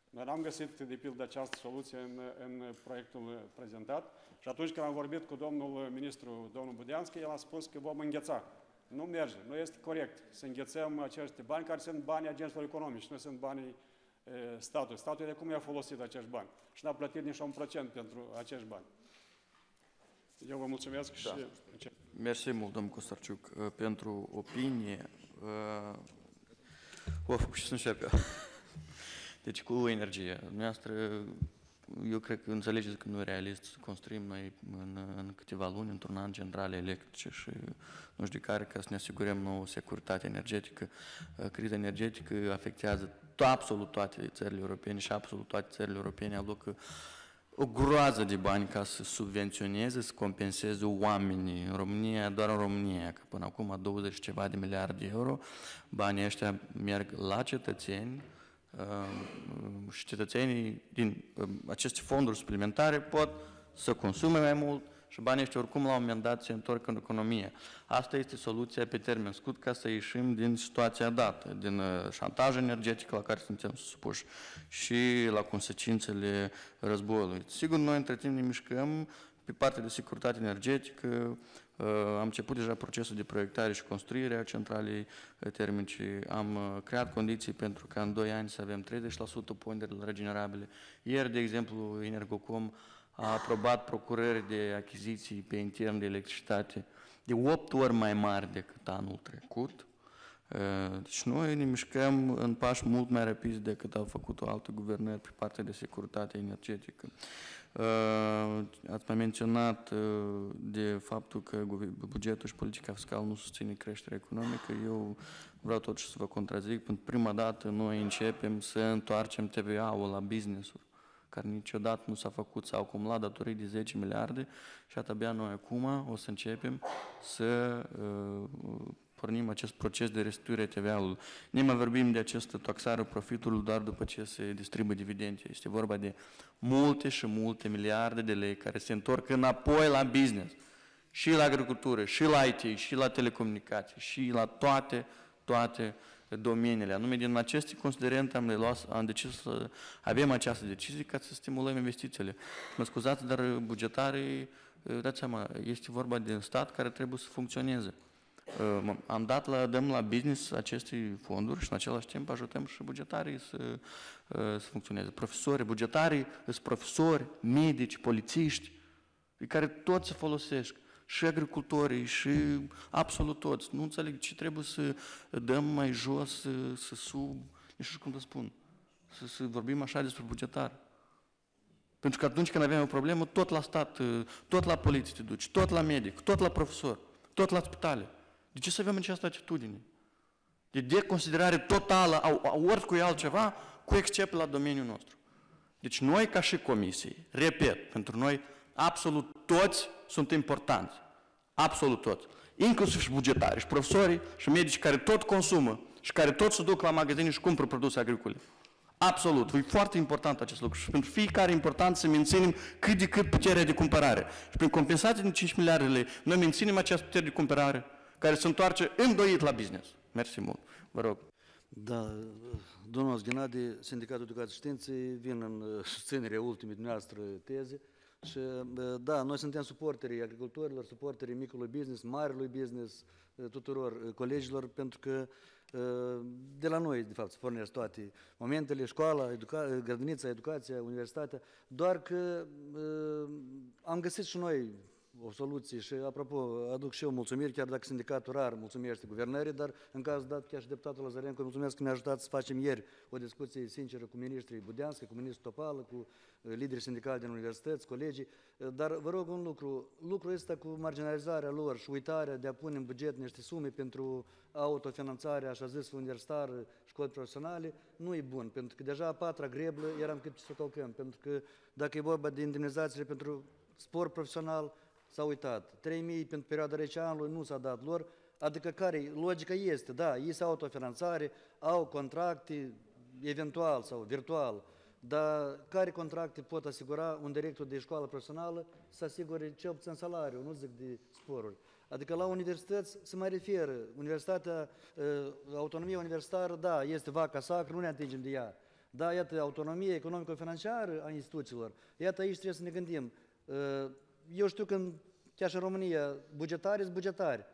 Noi n-am găsit, de pildă, această soluție în, în proiectul prezentat și atunci când am vorbit cu domnul ministru, domnul Budeanski, el a spus că vom îngheța. Nu merge, nu este corect să înghețăm acești bani care sunt banii agenților economici, nu sunt banii e, statului. Statul de cum i-a folosit acești bani și n-a plătit nici un procent pentru acești bani. Eu vă mulțumesc da. și încep. Mersi mult, domnul Costarciuc, pentru opinie. Of, și să încep eu. Deci cu energie. Dumneavoastră, eu cred că înțelegeți că nu e realist să construim noi în, în câteva luni, într-un an, centrale electrice și nu știu de care, ca să ne asigurăm o securitate energetică. Criza energetică afectează to- absolut toate țările europene și absolut toate țările europene alocă o groază de bani ca să subvenționeze, să compenseze oamenii. În România, doar în România, că până acum 20 ceva de miliarde de euro, banii ăștia merg la cetățeni, Ehm, și cetățenii din ehm, aceste fonduri suplimentare pot să consume mai mult și banii ăștia oricum la un moment dat se întorc în economie. Asta este soluția pe termen scurt ca să ieșim din situația dată, din uh, șantaj energetic la care suntem supuși și la consecințele războiului. Sigur, noi între timp ne mișcăm pe partea de securitate energetică, Uh, am început deja procesul de proiectare și construire a centralei uh, termice. Am uh, creat condiții pentru ca în 2 ani să avem 30% pondere la regenerabile. Ieri, de exemplu, Energocom a aprobat procurări de achiziții pe intern de electricitate de 8 ori mai mari decât anul trecut. Deci noi ne mișcăm în pași mult mai rapizi decât au făcut-o alte guvernări pe partea de securitate energetică. Uh, ați mai menționat uh, de faptul că bugetul și politica fiscală nu susține creșterea economică. Eu vreau totuși să vă contrazic. Pentru prima dată noi începem să întoarcem TVA-ul la business-uri care niciodată nu s-a făcut, s-au acumulat datorii de 10 miliarde și abia noi acum o să începem să uh, pornim acest proces de restituire TVA-ului. Nu mai vorbim de această taxare profitului doar după ce se distribuie dividende. Este vorba de multe și multe miliarde de lei care se întorc înapoi la business. Și la agricultură, și la IT, și la telecomunicații, și la toate, toate domeniile. Anume, din aceste considerente am, luat, am decis să avem această decizie ca să stimulăm investițiile. Mă scuzați, dar bugetarii, dați seama, este vorba de un stat care trebuie să funcționeze. Ă, am dat la, dăm la business aceste fonduri și în același timp ajutăm și bugetarii să, ă, să funcționeze. Profesori, bugetarii sunt profesori, medici, polițiști, pe care toți se folosesc și agricultorii, și absolut toți. Nu înțeleg ce trebuie să dăm mai jos, să, să sub, nu știu cum să spun. să, să vorbim așa despre bugetar. Pentru că atunci când avem o problemă, tot la stat, uh, tot la poliție te duci, tot la medic, tot la profesor, tot la spitale. De ce să avem această atitudine? De deconsiderare totală a, a oricui altceva, cu excepție la domeniul nostru. Deci noi, ca și comisie, repet, pentru noi, absolut toți sunt importanți. Absolut toți. Inclusiv și bugetari, și profesorii, și medici care tot consumă și care tot se duc la magazine și cumpără produse agricole. Absolut. E foarte important acest lucru și pentru fiecare important să menținem cât de cât puterea de cumpărare. Și prin compensație din 5 miliardele, noi menținem această putere de cumpărare care se întoarce îndoit la business. Mersi mult. Vă rog. Da, domnul Ghenadi, Sindicatul Educației și Științei, vin în uh, susținerea ultimii dumneavoastră teze și uh, da, noi suntem suporterii agricultorilor, suporterii micului business, marilui business, uh, tuturor colegilor, pentru că de la noi, de fapt, se pornesc toate momentele, școala, educa- grădinița, educația, universitatea, doar că am găsit și noi o soluție și, apropo, aduc și eu mulțumiri, chiar dacă sindicatul rar mulțumește guvernării, dar în cazul dat chiar și deputatul Lazarencu, mulțumesc că ne-a ajutat să facem ieri o discuție sinceră cu ministrii Budeanscă, cu ministrul Topală, cu uh, liderii sindicali din universități, colegii, uh, dar vă rog un lucru, lucrul ăsta cu marginalizarea lor și uitarea de a pune în buget niște sume pentru autofinanțare, așa zis, universitar, școli profesionale, nu e bun, pentru că deja a patra greblă eram cât să călcăm, pentru că dacă e vorba de indemnizațiile pentru sport profesional, s-a uitat. 3.000 pentru perioada 10 anului nu s-a dat lor, adică care logica este, da, ei se autofinanțare, au contracte, eventual sau virtual, dar care contracte pot asigura un director de școală profesională să asigure cel puțin salariu, nu zic de sporuri. Adică la universități se mai referă, universitatea, ă, autonomia universitară, da, este vaca sacră, nu ne atingem de ea. Da, iată, autonomie economico-financiară a instituțiilor. Iată, aici trebuie să ne gândim. Ă, eu știu că chiar și în România, bugetari sunt bugetari.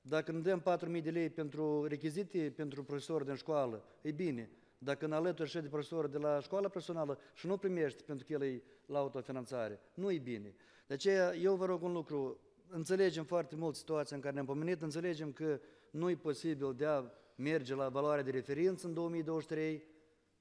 Dacă îmi dăm 4.000 de lei pentru rechizite pentru profesori din școală, e bine. Dacă în alături și de profesori de la școala personală și nu primești pentru că el e la autofinanțare, nu e bine. De aceea eu vă rog un lucru, înțelegem foarte mult situația în care ne-am pomenit, înțelegem că nu e posibil de a merge la valoarea de referință în 2023,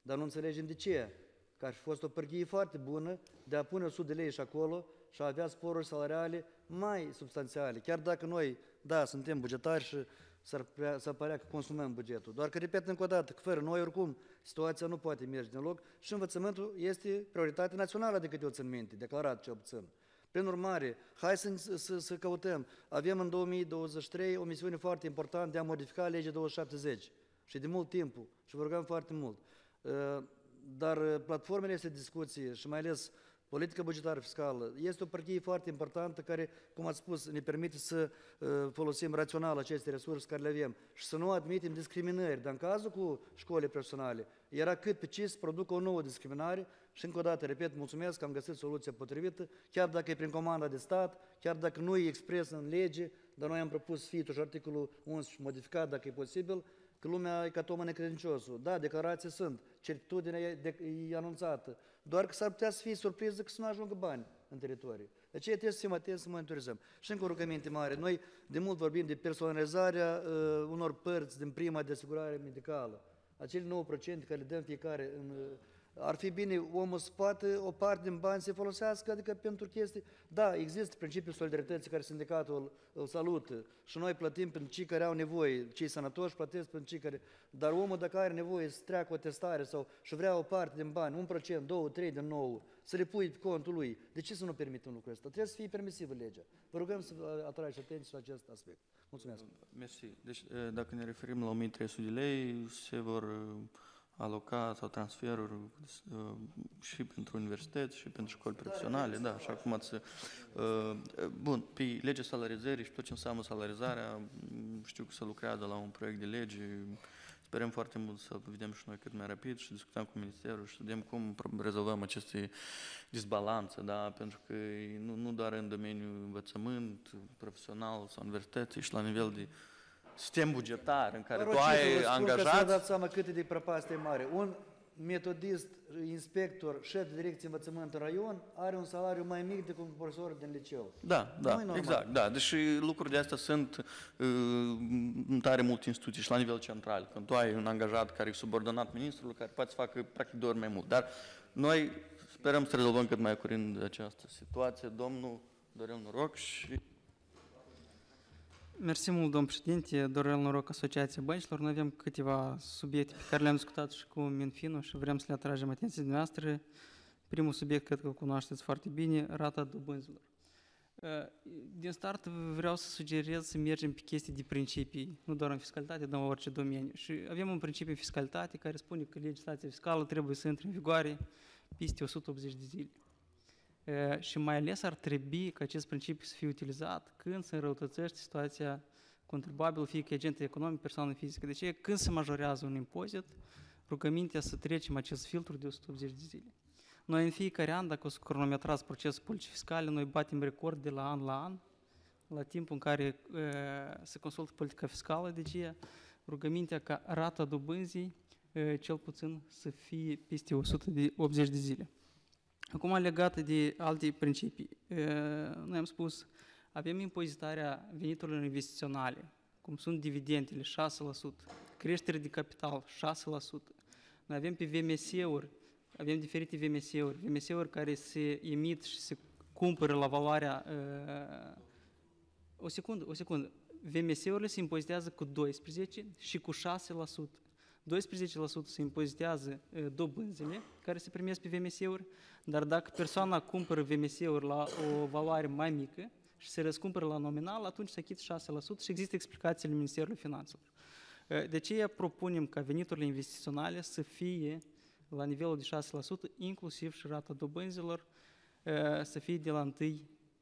dar nu înțelegem de ce. Că ar fi fost o pârghie foarte bună de a pune 100 de lei și acolo și a avea sporuri salariale mai substanțiale. Chiar dacă noi, da, suntem bugetari și s-ar să părea că consumăm bugetul. Doar că, repet încă o dată, că fără noi, oricum, situația nu poate merge deloc și învățământul este prioritate națională de câte o țin minte, declarat ce obțin. Prin urmare, hai să, să, să căutăm. Avem în 2023 o misiune foarte importantă de a modifica legea 270 și de mult timp și vă rugăm foarte mult. Uh, dar platformele este discuție și mai ales Politica bugetară fiscală este o partie foarte importantă care, cum ați spus, ne permite să uh, folosim rațional aceste resurse care le avem și să nu admitem discriminări. Dar în cazul cu școlile profesionale, era cât pe ce să producă o nouă discriminare și încă o dată, repet, mulțumesc că am găsit soluția potrivită, chiar dacă e prin comanda de stat, chiar dacă nu e expres în lege, dar noi am propus să fie totuși articolul 11 modificat dacă e posibil, că lumea e ca Toma necredinciosul. Da, declarații sunt, certitudinea e, de, e anunțată, doar că s-ar putea să fie surpriză că să nu ajungă bani în teritoriu. De aceea trebuie să fim atenți să monitorizăm. Și încă o rugăminte mare. Noi de mult vorbim de personalizarea uh, unor părți din prima de asigurare medicală. Acele 9% care le dăm fiecare în uh, ar fi bine omul să poată o parte din bani să folosească, adică pentru chestii. Da, există principiul solidarității care sindicatul îl salută și noi plătim pentru cei care au nevoie, cei sănătoși plătesc pentru cei care... Dar omul dacă are nevoie să treacă o testare sau și vrea o parte din bani, un procent, două, trei din nou, să le pui pe contul lui, de ce să nu permită un lucru ăsta? Trebuie să fie permisivă legea. Vă rugăm să atrageți atenție la acest aspect. Mulțumesc. Mersi. Deci, dacă ne referim la 1300 de lei, se vor aloca sau transferuri uh, și pentru universități și pentru școli profesionale, da, așa cum ați... Uh, bun, pe legea salarizării și tot ce înseamnă salarizarea, știu că se lucrează la un proiect de lege, sperăm foarte mult să vedem și noi cât mai rapid și discutăm cu Ministerul și să vedem cum rezolvăm aceste disbalanțe, da, pentru că nu, nu doar în domeniul învățământ, profesional sau universității și la nivel de sistem bugetar în care tu ai angajat. Să dați seama cât e de prăpastie mare. Un, metodist, inspector, șef de direcție învățământ în raion are un salariu mai mic decât un profesor din liceu. Da, Nu e da, normal. exact, da. Deși lucrurile astea sunt uh, în tare multe instituții și la nivel central. Când tu ai un angajat care e subordonat ministrului, care poate să facă practic de ori mai mult. Dar noi sperăm să rezolvăm cât mai curând această situație. Domnul Dorel Noroc și Mersi mult, domn președinte, Dorel Noroc, Asociația Băncilor. Noi avem câteva subiecte pe care le-am discutat și cu Minfinul și vrem să le atragem atenția dumneavoastră. Primul subiect, cred că îl cunoașteți foarte bine, rata dobânzilor. Uh, Din start vreau să sugerez să mergem pe chestii de principii, nu doar în fiscalitate, dar în orice domeniu. Și avem un principiu în fiscalitate care spune că legislația fiscală trebuie să intre în vigoare peste 180 de zile. E, și mai ales ar trebui ca acest principiu să fie utilizat când se înrăutățește situația contribuabilului, fie că e agent economic, persoană fizică. Deci, când se majorează un impozit, rugămintea să trecem acest filtru de 180 de zile. Noi în fiecare an, dacă o să cronometrați procesul politicii fiscale, noi batem record de la an la an, la timpul în care e, se consultă politica fiscală, deci e rugămintea ca rata dobânzii e, cel puțin să fie peste 180 de zile. Acum, legată de alte principii, e, noi am spus, avem impozitarea veniturilor investiționale, cum sunt dividendele, 6%, creștere de capital, 6%. Noi avem pe VMS-uri, avem diferite VMS-uri, VMS-uri care se emit și se cumpără la valoarea... e, o secundă, o secundă. VMS-urile se impozitează cu 12 și cu 6%. 12% se impozitează e, dobânzile care se primesc pe VMS-uri, dar dacă persoana cumpără VMS-uri la o valoare mai mică și se răscumpără la nominal, atunci se achită 6% și există explicațiile Ministerului Finanțelor. E, De aceea propunem ca veniturile investiționale să fie la nivelul de 6%, inclusiv și rata dobânzilor, e, să fie de la 1,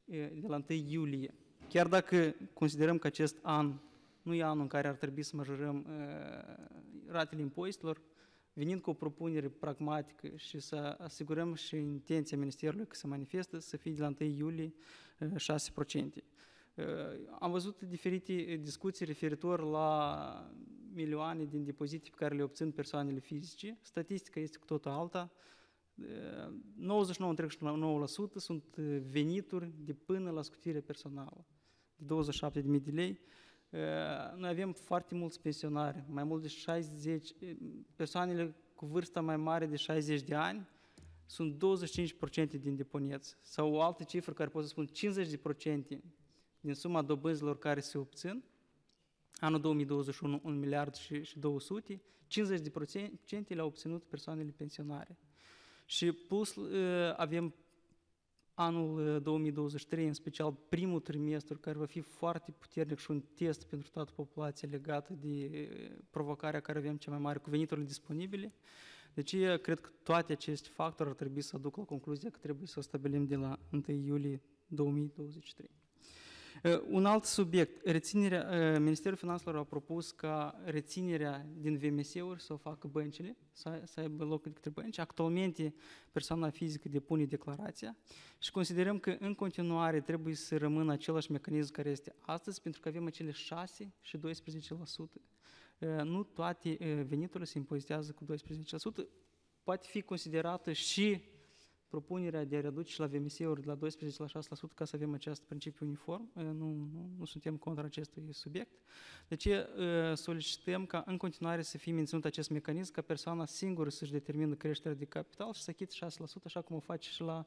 e, de la 1 iulie. Chiar dacă considerăm că acest an nu e anul în care ar trebui să majorăm uh, ratele impozitelor, venind cu o propunere pragmatică și să asigurăm și intenția Ministerului că se manifestă să fie de la 1 iulie uh, 6%. Uh, am văzut diferite discuții referitor la milioane din depozite pe care le obțin persoanele fizice. Statistica este cu totul alta. Uh, 99,9% sunt uh, venituri de până la scutire personală, de 27.000 de lei. Uh, Noi avem foarte mulți pensionari, mai mult de 60, uh, persoanele cu vârsta mai mare de 60 de ani sunt 25% din deponeți. Sau o altă cifră care pot să spun 50% din suma dobânzilor care se obțin, anul 2021 1 miliard și, și 200, 50% le-au obținut persoanele pensionare. Și plus uh, avem anul uh, 2023, în special primul trimestru, care va fi foarte puternic și un test pentru toată populația legată de uh, provocarea care avem cea mai mare cu veniturile disponibile. Deci, eu cred că toate aceste factori ar trebui să aducă la concluzia că trebuie să o stabilim de la 1 iulie 2023. Uh, Un alt subiect, reținerea, uh, Ministerul Finanțelor a propus ca reținerea din VMS-uri să o facă băncile, să, ai- să aibă loc de către bănci. Actualmente, persoana fizică depune declarația și considerăm că în continuare trebuie să rămână același mecanism care este astăzi, pentru că avem acele 6 și 12%. Uh, Nu toate uh, veniturile se impozitează cu 12%. Poate fi considerată și propunerea de a reduce și la VMS-uri de la 12 la 6% ca să avem acest principiu uniform. Uh, Nu, nu, nu suntem contra acestui subiect. Deci uh, solicităm ca în continuare să fie menținut acest mecanism ca persoana singură să-și determină creșterea de capital și să achite 6%, așa cum o face și la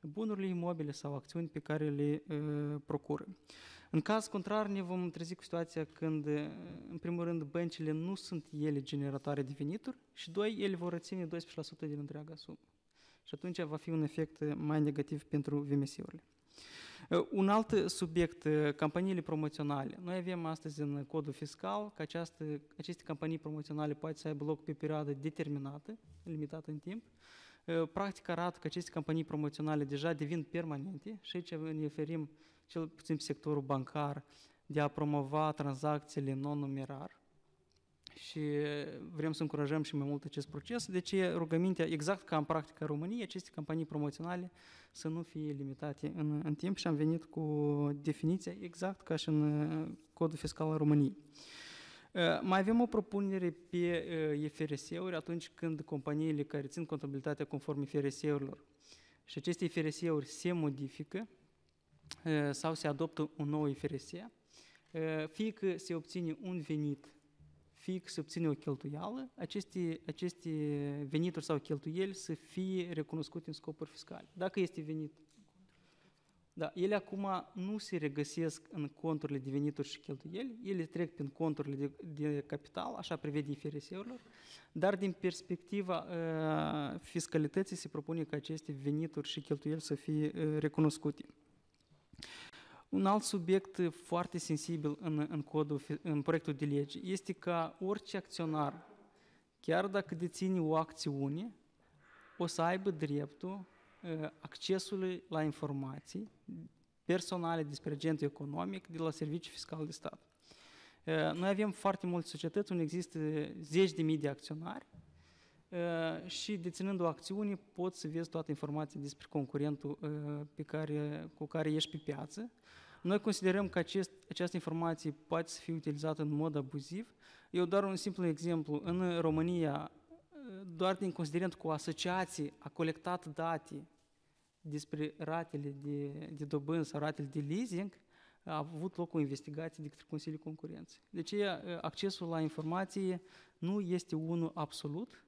bunurile imobile sau acțiuni pe care le uh, procură. În caz contrar, ne vom trezi cu situația când, uh, în primul rând, băncile nu sunt ele generatoare de venituri și, doi, ele vor reține 12% din întreaga sumă. Și atunci va fi un efect uh, mai negativ pentru VMS-urile. Uh, Un alt subiect, uh, campaniile promoționale. Noi avem astăzi în codul fiscal că această, aceste campanii promoționale poate să aibă loc pe perioadă determinată, limitată în timp. Uh, Practic arată că aceste campanii promoționale deja devin permanente și aici ne referim cel puțin pe sectorul bancar de a promova tranzacțiile non-numerar și vrem să încurajăm și mai mult acest proces. Deci e rugămintea, exact ca în practica României, aceste campanii promoționale să nu fie limitate în, în timp și am venit cu definiția exact ca și în uh, codul fiscal al României. Uh, Mai avem o propunere pe uh, IFRS-uri atunci când companiile care țin contabilitatea conform IFRS-urilor și aceste IFRS-uri se modifică uh, sau se adoptă un nou IFRS, uh, fie că se obține un venit, fie că se obține o cheltuială, aceste, aceste venituri sau cheltuieli să fie recunoscute în scopuri fiscale. Dacă este venit da, ele acum nu se regăsesc în conturile de venituri și cheltuieli, ele trec prin conturile de, de capital, așa prevede IFRS-urilor, dar din perspectiva uh, fiscalității se propune ca aceste venituri și cheltuieli să fie uh, recunoscute. Un alt subiect foarte sensibil în, în, codul, în proiectul de lege este ca orice acționar, chiar dacă deține o acțiune, o să aibă dreptul accesului la informații personale despre agentul economic de la Serviciul Fiscal de Stat. Noi avem foarte multe societăți unde există zeci de mii de acționari și deținând o acțiune poți să vezi toată informația despre concurentul pe care, cu care ești pe piață. Noi considerăm că acest, această informație poate să fie utilizată în mod abuziv. Eu doar un simplu exemplu. În România, doar din considerent cu asociații a colectat date despre ratele de, de dobând sau ratele de leasing, a avut loc o investigație de către Consiliul Concurenței. Deci accesul la informație nu este unul absolut,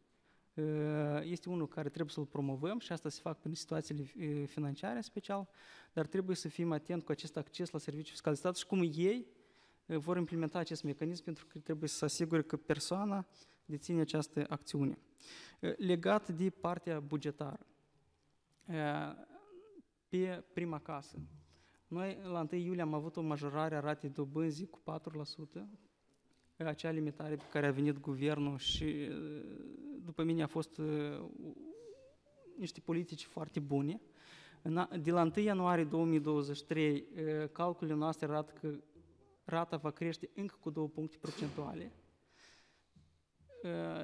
este unul care trebuie să-l promovăm și asta se fac prin situațiile financiare în special, dar trebuie să fim atent cu acest acces la serviciul fiscal de stat și cum ei vor implementa acest mecanism pentru că trebuie să se asigure că persoana deține această acțiune. Legat de partea bugetară, pe prima casă. Noi, la 1 iulie, am avut o majorare a ratei dobânzii cu 4%, acea limitare pe care a venit guvernul și după mine a fost niște politici foarte bune. De la 1 ianuarie 2023, calculele noastre arată că rata va crește încă cu 2 puncte procentuale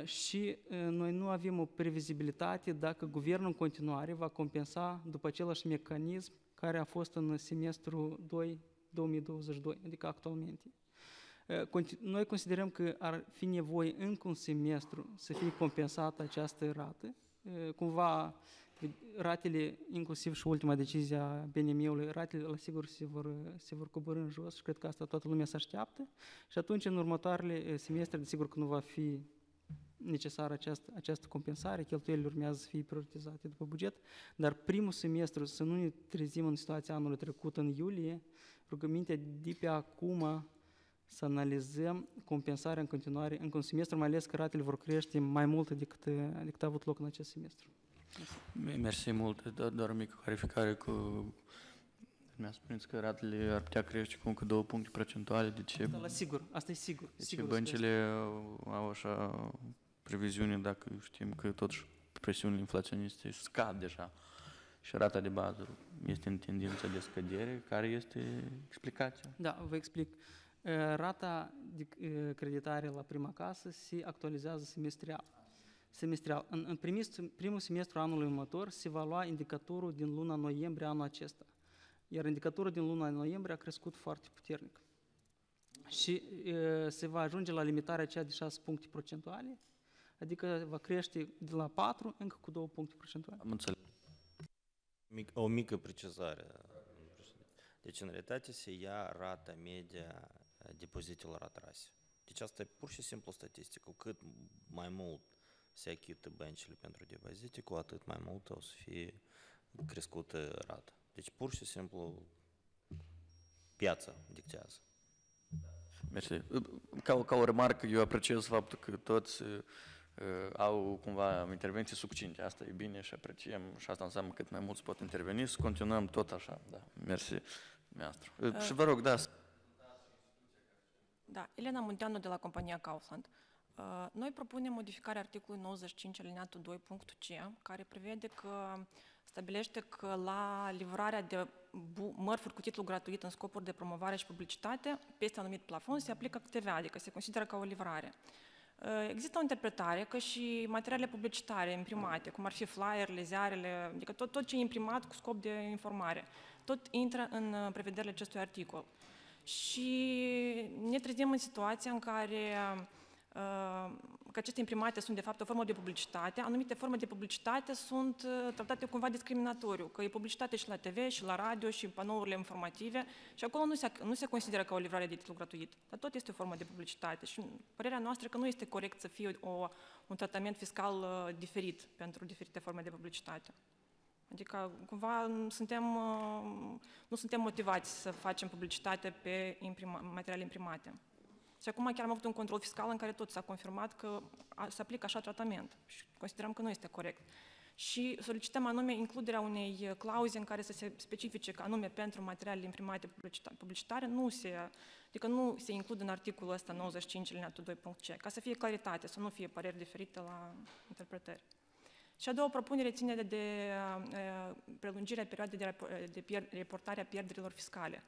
și noi nu avem o previzibilitate dacă guvernul în continuare va compensa după același mecanism care a fost în semestrul 2 2022, adică actualmente. Noi considerăm că ar fi nevoie încă un semestru să fie compensată această rată. Cumva ratele, inclusiv și ultima decizie a BNM-ului, ratele la sigur se vor, se vor coborâ în jos și cred că asta toată lumea se așteaptă. Și atunci, în următoarele semestre, desigur că nu va fi necesară această, această compensare, cheltuielile urmează să fie prioritizate după buget, dar primul semestru, să nu ne trezim în situația anului trecut, în iulie, rugămintea de pe acum să analizăm compensarea în continuare în un semestru, mai ales că ratele vor crește mai mult decât, decât a avut loc în acest semestru. Mersi mult, doar o mică clarificare cu mi-a spus că ratele ar putea crește cu încă două puncte procentuale. De ce? Da, la sigur, asta e sigur. De sigur ce băncile au așa previziune dacă știm că totuși presiunile inflaționiste scad deja și rata de bază este în tendință de scădere, care este explicația? Da, vă explic. Rata de creditare la prima casă se actualizează semestrial. semestrial. În, în primis, primul semestru anului următor se va lua indicatorul din luna noiembrie anul acesta iar indicatorul din luna noiembrie a crescut foarte puternic. Și e, se va ajunge la limitarea aceea de 6 puncte procentuale, adică va crește de la 4 încă cu 2 puncte procentuale. Am înțeles. Mic, o mică precizare. Deci, în realitate, se ia rata media depozitelor atrase. Deci asta e pur și simplu statistică. Cu cât mai mult se achită băncile pentru depozite, cu atât mai mult o să fie crescută rata. Deci pur și simplu piața dictează. Mersi. Ca, ca o remarcă, eu apreciez faptul că toți uh, au cumva intervenții succinte. Asta e bine și apreciem și asta înseamnă cât mai mulți pot interveni. Să continuăm tot așa. Da. Mersi, meastru. Uh, și vă rog, da. Da, Elena Munteanu de la compania Kaufland. Uh, noi propunem modificarea articolului 95 alineatul 2 punctul C, care prevede că stabilește că la livrarea de mărfuri cu titlu gratuit în scopuri de promovare și publicitate, peste anumit plafon, se aplică TVA, adică se consideră ca o livrare. Uh, există o interpretare că și materialele publicitare imprimate, cum ar fi flyerele, ziarele, adică tot, tot ce e imprimat cu scop de informare, tot intră în uh, prevederile acestui articol. Și ne trezim în situația în care uh, că aceste imprimate sunt de fapt o formă de publicitate, anumite forme de publicitate sunt uh, tratate cumva discriminatoriu, că e publicitate și la TV, și la radio, și panourile informative și acolo nu se, nu se consideră ca o livrare de titlu gratuit, dar tot este o formă de publicitate și părerea noastră că nu este corect să fie o, un tratament fiscal uh, diferit pentru diferite forme de publicitate. Adică, cumva, suntem, uh, nu suntem motivați să facem publicitate pe imprima, materiale imprimate. Și acum chiar am avut un control fiscal în care tot s-a confirmat că se aplică așa tratament și considerăm că nu este corect. Și solicităm anume includerea unei clauze în care să se specifice că anume pentru materialele imprimate publicitare nu se, adică nu se includ în articolul ăsta 95 alineatul 2.c, ca să fie claritate, să nu fie păreri diferite la interpretări. Și a doua propunere ține de, de uh, prelungirea perioadei de, de pier, reportare a pierderilor fiscale.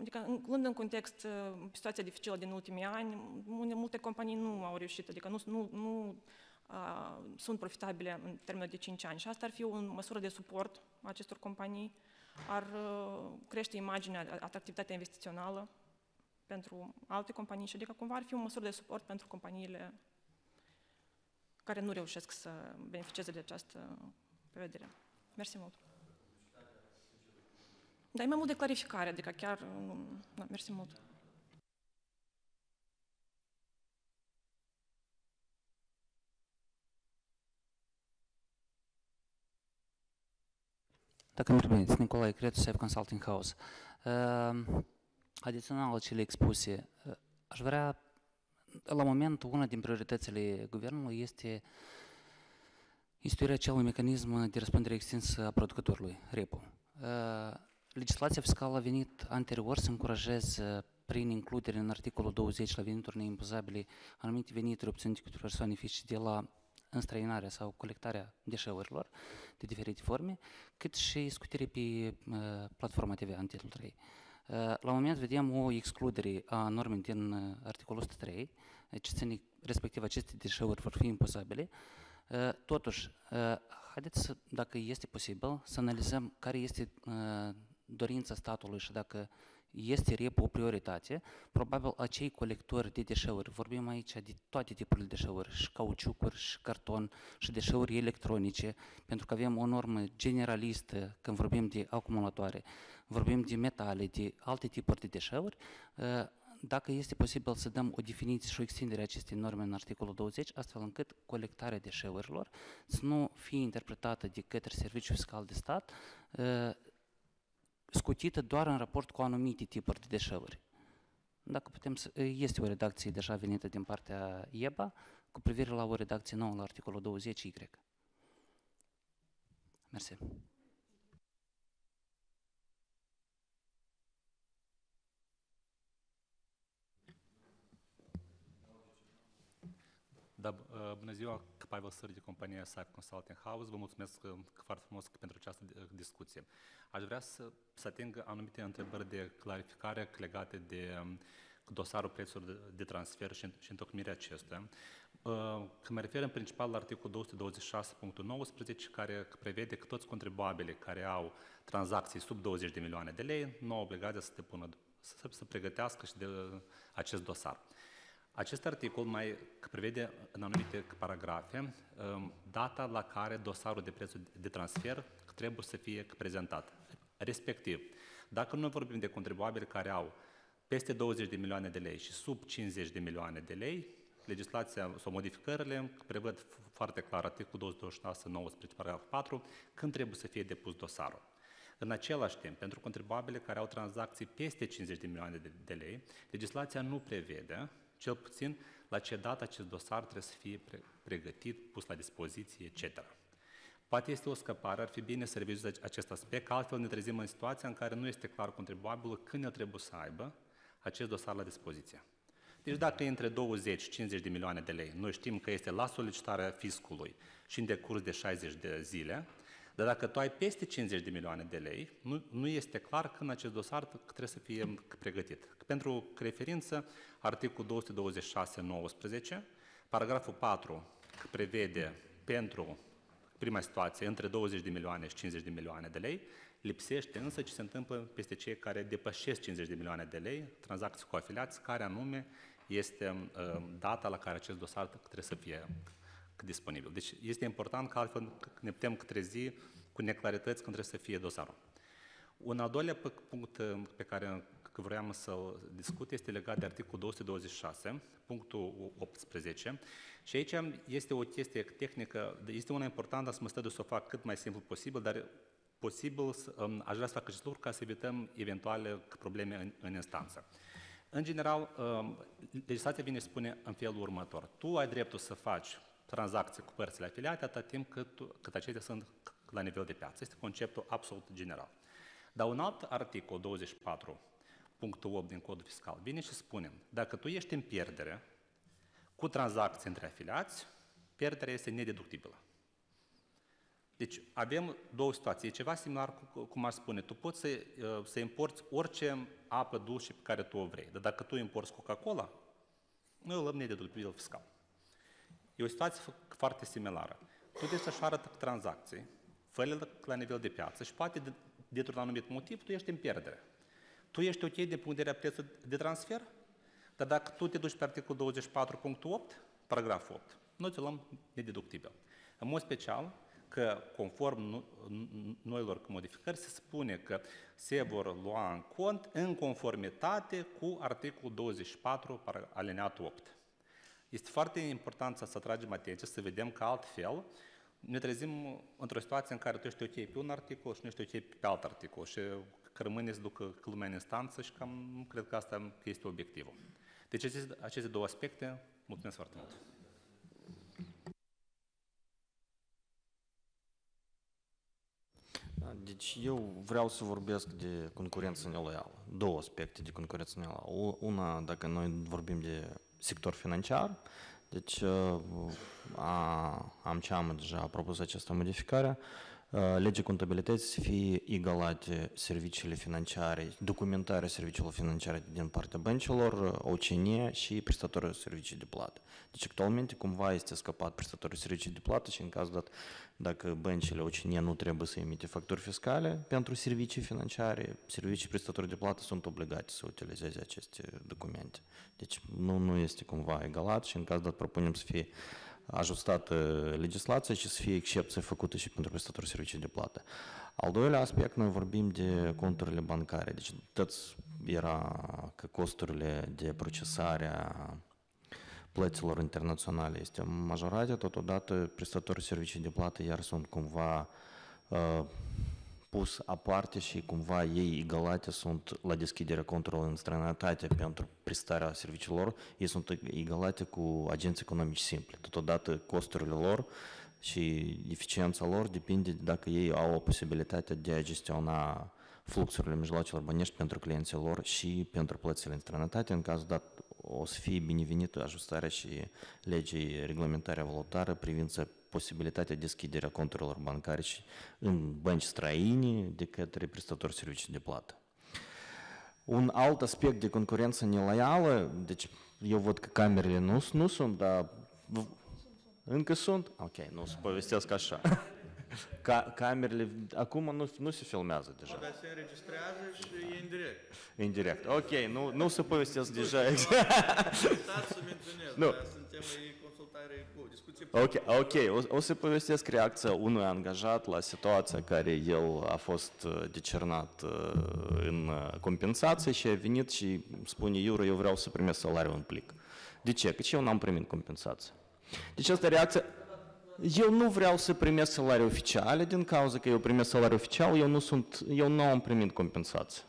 Adică, luând în context situația dificilă din ultimii ani, multe companii nu au reușit, adică nu, nu, nu uh, sunt profitabile în termenul de 5 ani și asta ar fi o măsură de suport a acestor companii, ar uh, crește imaginea, atractivitatea investițională pentru alte companii și adică cumva ar fi o măsură de suport pentru companiile care nu reușesc să beneficieze de această prevedere. Mersi mult! Dar e mai mult de clarificare, adică chiar... Da, mersi mult. Dacă îmi permiteți, Nicolae Cretu, Safe Consulting House. Uh, adițional la cele expuse, uh, aș vrea, la moment, una din prioritățile guvernului este instituirea acelui mecanism de răspundere extinsă a producătorului, REPO. Uh, Legislația fiscală a venit anterior să încurajeze prin includere în articolul 20 la venituri neimpozabile anumite venituri obținute cu persoane fizice de la înstrăinarea sau colectarea deșeurilor de diferite forme, cât și scutire pe uh, platforma TVA în titlul 3. Uh, la moment vedem o excludere a normei din uh, articolul 103, deci ține, respectiv aceste deșeuri vor fi impozabile. Uh, totuși, uh, haideți să, dacă este posibil, să analizăm care este uh, dorința statului și dacă este REP o prioritate, probabil acei colectori de deșeuri, vorbim aici de toate tipurile de deșeuri, și cauciucuri, și carton, și deșeuri electronice, pentru că avem o normă generalistă când vorbim de acumulatoare, vorbim de metale, de alte tipuri de deșeuri, dacă este posibil să dăm o definiție și o extindere a acestei norme în articolul 20, astfel încât colectarea deșeurilor să nu fie interpretată de către Serviciul Fiscal de Stat scutită doar în raport cu anumite tipuri de deșeuri. Dacă putem să, este o redacție deja venită din partea IEBA cu privire la o redacție nouă la articolul 20Y. Mersi. Da, uh, bună ziua, Pavel Săr de compania SAP Consulting House. Vă mulțumesc uh, foarte frumos pentru această uh, discuție. Aș vrea să, să ating anumite întrebări de clarificare legate de um, dosarul prețurilor de, de transfer și, și întocmirea acestuia. Când mă refer în principal la articolul 226.19, care prevede că toți contribuabile care au tranzacții sub 20 de milioane de lei nu au obligația să, depună, să, să pregătească și de acest dosar. Acest articol mai prevede în anumite paragrafe um, data la care dosarul de prețuri de transfer trebuie să fie prezentat. Respectiv, dacă nu vorbim de contribuabili care au peste 20 de milioane de lei și sub 50 de milioane de lei, legislația sau modificările prevăd foarte clar articolul 226, 19, paragraful 4, când trebuie să fie depus dosarul. În același timp, pentru contribuabile care au tranzacții peste 50 de milioane de, de lei, legislația nu prevede cel puțin la ce dată acest dosar trebuie să fie pregătit, pus la dispoziție, etc. Poate este o scăpare, ar fi bine să revizuiți acest aspect, că altfel ne trezim în situația în care nu este clar contribuabilul când el trebuie să aibă acest dosar la dispoziție. Deci dacă e între 20-50 de milioane de lei, noi știm că este la solicitarea fiscului și în decurs de 60 de zile, dar dacă tu ai peste 50 de milioane de lei, nu, nu este clar când acest dosar trebuie să fie pregătit. Pentru referință, articolul 226.19, paragraful 4 prevede pentru prima situație, între 20 de milioane și 50 de milioane de lei, lipsește însă ce se întâmplă peste cei care depășesc 50 de milioane de lei, tranzacții cu afiliați, care anume este uh, data la care acest dosar trebuie să fie disponibil. Deci este important că altfel ne putem trezi cu neclarități când trebuie să fie dosarul. Un al doilea punct uh, pe care vreau să-l discut este legat de articolul 226, punctul 18. Și aici este o chestie tehnică, este una importantă, să mă stădu să o fac cât mai simplu posibil, dar posibil um, aș vrea să fac acest lucru ca să evităm eventuale probleme în, în instanță. În general, um, legislația vine spune în felul următor. Tu ai dreptul să faci tranzacții cu părțile afiliate atât timp cât, cât acestea sunt la nivel de piață. Este conceptul absolut general. Dar un alt articol, 24, punctul 8 din codul fiscal, vine și spune, dacă tu ești în pierdere cu tranzacții între afiliați, pierderea este nedeductibilă. Deci avem două situații. E ceva similar cu cum aș spune. Tu poți să, uh, să importi orice apă dulce pe care tu o vrei. Dar dacă tu importi Coca-Cola, nu îl luăm nedeductibil fiscal. E o situație foarte similară. Tu desfășoară tranzacții, fă la nivel de piață și poate dintr-un anumit motiv tu ești în pierdere. Tu ești ok de punct de vedere prețul de transfer, dar dacă tu te duci pe articolul 24.8, paragraful 8, noi ți luăm nedeductibil. În mod special, că conform noilor modificări se spune că se vor lua în cont în conformitate cu articolul 24, alineatul 8. Este foarte important să tragem atenție, să vedem că altfel ne trezim într-o situație în care tu ești ok pe un articol și nu ești ok pe alt articol și că rămâne să ducă lumea în instanță și cam nu cred că asta este obiectivul. Deci aceste, aceste două aspecte, mulțumesc foarte mult. Deci eu vreau să vorbesc de concurență neloială. Două aspecte de concurență neloială. Una, dacă noi vorbim de sector financiar, deci a, am ce am deja propus această modificare, legea contabilității să fie egalate serviciile financiare, documentarea serviciilor financiare din partea băncilor, OCN și prestatorii servicii de plată. Deci actualmente cumva este scăpat prestatorii servicii de plată și în cazul dat dacă băncile OCN nu trebuie să emite facturi fiscale pentru servicii financiare, servicii prestatorii de plată sunt obligate să utilizeze aceste documente. Deci nu, nu este cumva egalat și în cazul dat propunem să fie ajustată legislația și să fie excepție făcută și pentru prestatorii servicii de plată. Al doilea aspect, noi vorbim de conturile bancare. Deci toți era că costurile de procesare a plăților internaționale este majorate, totodată prestatorii servicii de plată iar sunt cumva uh, pus aparte și cumva ei egalate sunt la deschiderea conturilor în străinătate pentru prestarea serviciilor, ei sunt egalate cu agenți economici simple. Totodată costurile lor și eficiența lor depinde de dacă ei au o posibilitate de a gestiona fluxurile mijloacelor bănești pentru clienții lor și pentru plățile în străinătate. În cazul dat o să fie binevenită ajustarea și legii reglementare valutară privind posibilitatea deschiderea conturilor bancare și în bănci străine de către prestatori servicii de plată. Un alt aspect de concurență neloială, deci eu văd că camerele nu, nu sunt, dar încă sunt? Ok, nu să povestesc așa. Ca, camerele, acum nu, nu se filmează deja. Dar se înregistrează și e indirect. Indirect. Ok, nu, nu se povestesc deja. Menționez, nu. Dar suntem în consultare cu discuție. Ok, ok, o, o să povestesc reacția unui angajat la situația care el a fost decernat în compensație și a venit și spune, Iura, eu vreau să primesc salariul în plic. De ce? Că eu n-am primit compensație. Deci asta reacția, eu nu vreau să primesc salarii oficiale, din cauza că eu primesc salariu oficial, eu nu, sunt, eu nu am primit compensație.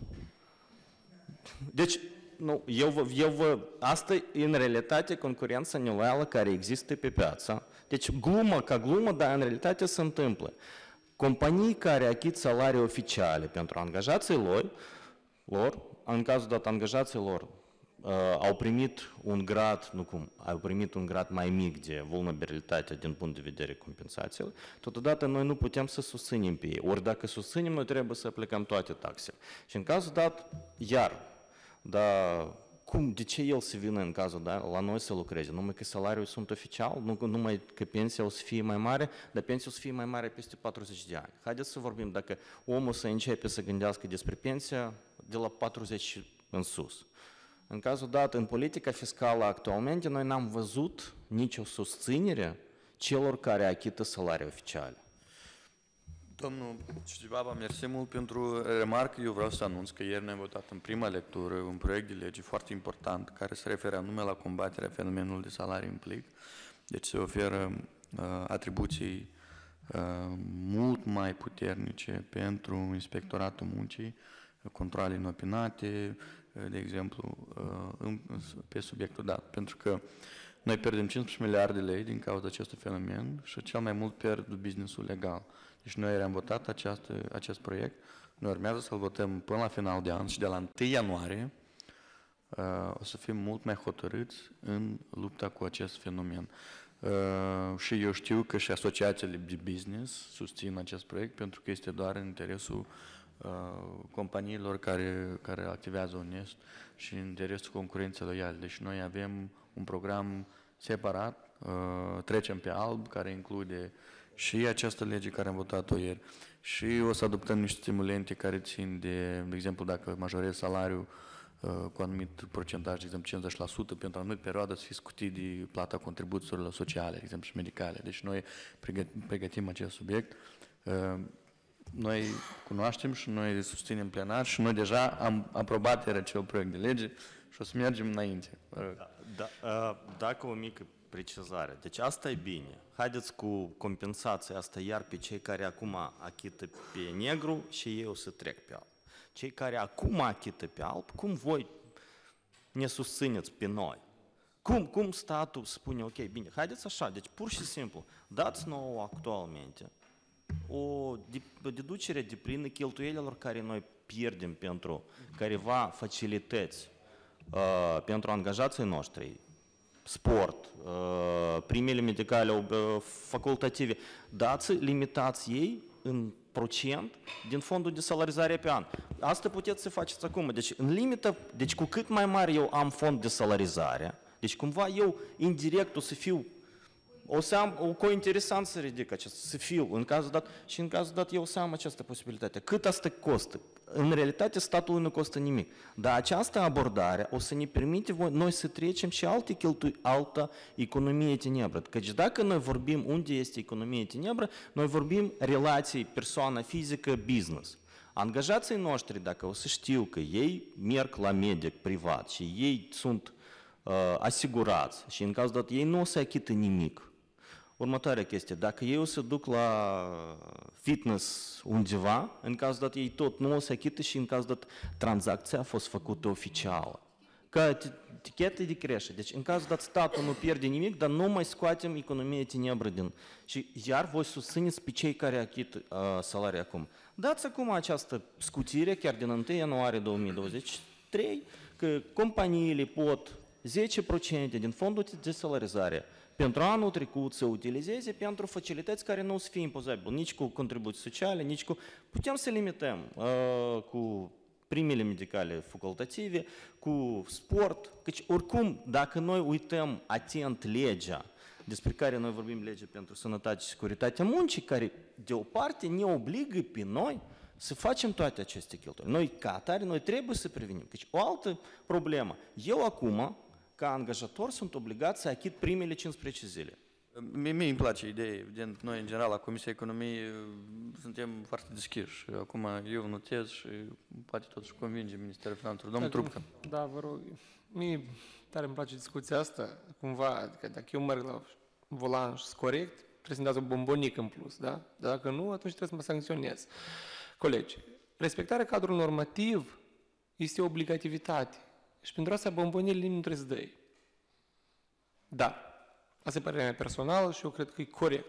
Deci, nu, eu, vă, eu vă, asta e în realitate concurența neloială care există pe piață. Deci glumă ca glumă, dar în realitate se întâmplă. Companii care achit salarii oficiale pentru angajații lor, lor în cazul dat angajații lor uh, au primit un grad, nu cum, au primit un grad mai mic de vulnerabilitate din punct de vedere compensațiilor, totodată noi nu putem să susținem pe ei. Ori dacă susținem, noi trebuie să aplicăm toate taxele. Și în cazul dat, iar, dar cum, de ce el să vină în cazul da, la noi să lucreze? Numai că salariul sunt oficial, nu numai că pensia o să fie mai mare, dar pensia o să fie mai mare peste 40 de ani. Haideți să vorbim dacă omul să începe să gândească despre pensia de la 40 în sus. În cazul dat, în politica fiscală actualmente, noi n-am văzut nicio susținere celor care achită salarii oficiale. Domnul Cicibaba, mersi mult pentru remarcă. Eu vreau să anunț că ieri ne-am votat în prima lectură un proiect de lege foarte important care se referă anume la combaterea fenomenului de salarii în plic. Deci se oferă uh, atribuții uh, mult mai puternice pentru Inspectoratul Muncii, controle inopinate, uh, de exemplu, uh, pe subiectul dat. Pentru că noi pierdem 15 miliarde de lei din cauza acestui fenomen și cel mai mult pierd businessul legal. Deci noi am votat această, acest proiect, noi urmează să-l votăm până la final de an și de la 1 ianuarie uh, o să fim mult mai hotărâți în lupta cu acest fenomen. Uh, și eu știu că și asociațiile de business susțin acest proiect pentru că este doar în interesul uh, companiilor care, care activează onest și în interesul concurenței loiale. Deci noi avem un program separat, uh, trecem pe alb, care include și această lege care am votat-o ieri și o să adoptăm niște stimulente care țin de, de exemplu, dacă majorezi salariul uh, cu anumit procentaj, de exemplu 50%, pentru o anumită perioadă să fii scutit de plata contribuțiilor sociale, de exemplu, și medicale. Deci noi pregătim acest subiect. Uh, noi cunoaștem și noi susținem plenar și noi deja am aprobat ieri acel proiect de lege și o să mergem înainte. Da, da, uh, dacă o mică precizare. Deci asta e bine. Haideți cu compensația asta iar pe cei care acum achită pe negru și ei o să trec pe alb. Cei care acum achită pe alb, cum voi ne susțineți pe noi? Cum, cum statul spune, ok, bine, haideți așa, deci pur și simplu, dați nouă actualmente o deducere de plină cheltuielilor care noi pierdem pentru careva facilități uh, pentru angajații noștri, sport, uh, primele medicale uh, facultative, dați limitați ei în procent din fondul de salarizare pe an. Asta puteți să faceți acum. Deci, în limită, deci cu cât mai mare eu am fond de salarizare, deci cumva eu indirect o să fiu o să am, o cointeresant să ridic acest, să fiu, în cazul dat, și în cazul dat eu o să am această posibilitate. Cât asta costă? În realitate, statul nu costă nimic. Dar această abordare o să ne permite noi să trecem și alte cheltui, altă economie tenebră. Căci dacă noi vorbim unde este economie tenebră, noi vorbim relații persoană fizică, business. Angajații noștri, dacă o să știu că ei merg la medic privat și ei sunt uh, asigurați și în cazul dat ei nu o să achită nimic, următoarea chestie. Dacă eu se duc la fitness undeva, în cazul dat ei tot nu o să achită și în cazul dat tranzacția a fost făcută oficială. Ca etichetă de creștere. Deci în cazul dat statul nu pierde nimic, dar nu mai scoatem economia tenebră din... Și iar voi susțineți pe cei care achit uh, salarii acum. Dați acum această scutire, chiar din 1 ianuarie 2023, că companiile pot 10% din fondul de salarizare pentru anul trecut să utilizeze pentru facilități care nu o să fie impozabile, nici cu contribuții sociale, nici cu... Putem să limităm uh, cu primele medicale facultative, cu sport, căci oricum, dacă noi uităm atent legea, despre care noi vorbim lege pentru sănătate și securitatea muncii, care de o parte ne obligă pe noi să facem toate aceste cheltuieli. Noi, ca atare, noi trebuie să prevenim. Deci, o altă problemă. Eu acum, ca angajator sunt obligat să achit primele 15 zile. Mie, mie îmi place ideea, evident, noi în general la Comisia Economiei suntem foarte deschiși. Acum eu notez și poate totuși convinge Ministerul Finanțelor. Domnul dacă, Trupcă. Da, vă rog. Mie tare îmi place discuția asta, cumva, adică dacă eu merg la volanș și corect, trebuie să-mi dați o bombonică în plus, da? Dar dacă nu, atunci trebuie să mă sancționez. Colegi, respectarea cadrului normativ este o obligativitate. Și pentru asta bombonile nu trebuie să dai. Da. Asta e părerea mea personală și eu cred că e corect.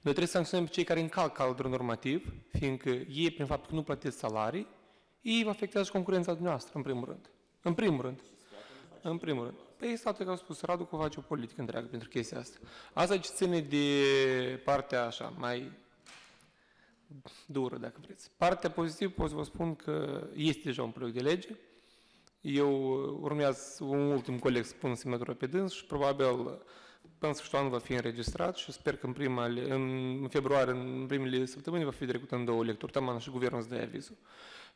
Noi trebuie să sancționăm pe cei care încalcă cadrul normativ, fiindcă ei, prin faptul că nu plătesc salarii, ei vă afectează și concurența dumneavoastră, în primul rând. În primul rând. În primul rând. Păi statul, că au spus, Radu că face o politică întreagă pentru chestia asta. Asta ce ține de partea așa, mai dură, dacă vreți. Partea pozitivă pot să vă spun că este deja un proiect de lege, Eu urmează un ultim coleg să pun semnătura pe dâns și probabil până sfârșitul anului va fi înregistrat și sper că în, primele, în februarie, în primele săptămâni, va fi trecut în două lecturi. Taman și guvernul să dea avizul.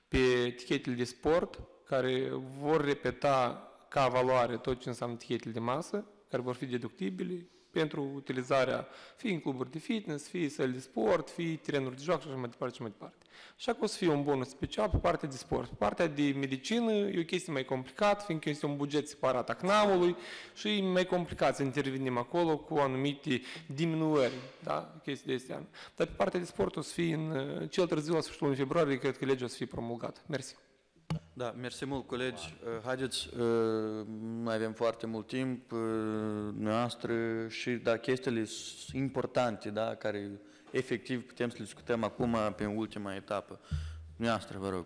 Pe etichetele de sport, care vor repeta ca valoare tot ce înseamnă etichetele de masă, care vor fi deductibile, pentru utilizarea fie în cluburi de fitness, fie săli de sport, fie terenuri de joc și așa mai departe și mai departe. Așa că o să fie un bonus special pe partea de sport. Pe partea de medicină e o chestie mai complicată, fiindcă este un buget separat a CNAM-ului și e mai complicat să intervenim acolo cu anumite diminuări, da, chestii de astea. Dar pe partea de sport o să fie în cel târziu la sfârșitul februarie, cred că legea o să fie promulgată. Mersi. Da, mersi mult, colegi. Uh, Haideți, uh, mai avem foarte mult timp, uh, noastră și da, chestiile importante, da, care efectiv putem să discutăm acum pe ultima etapă. Vă rog.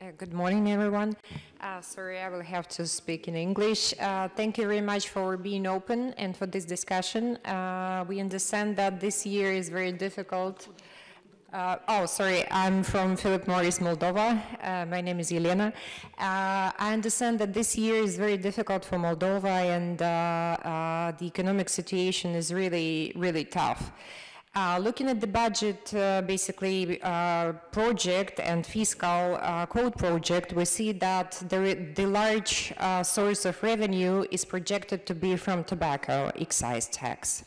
Uh, good morning, everyone. Uh, sorry, I will have to speak in English. Uh, thank you very much for being open and for this discussion. Uh, we understand that this year is very difficult Uh, oh, sorry, I'm from Philip Morris, Moldova. My name is Elena. I understand that this year is very difficult for Moldova and the economic situation is really, really tough. Uh, looking at the budget, basically project and fiscal code project, we see that the, the large source of revenue is projected to be from tobacco excise tax.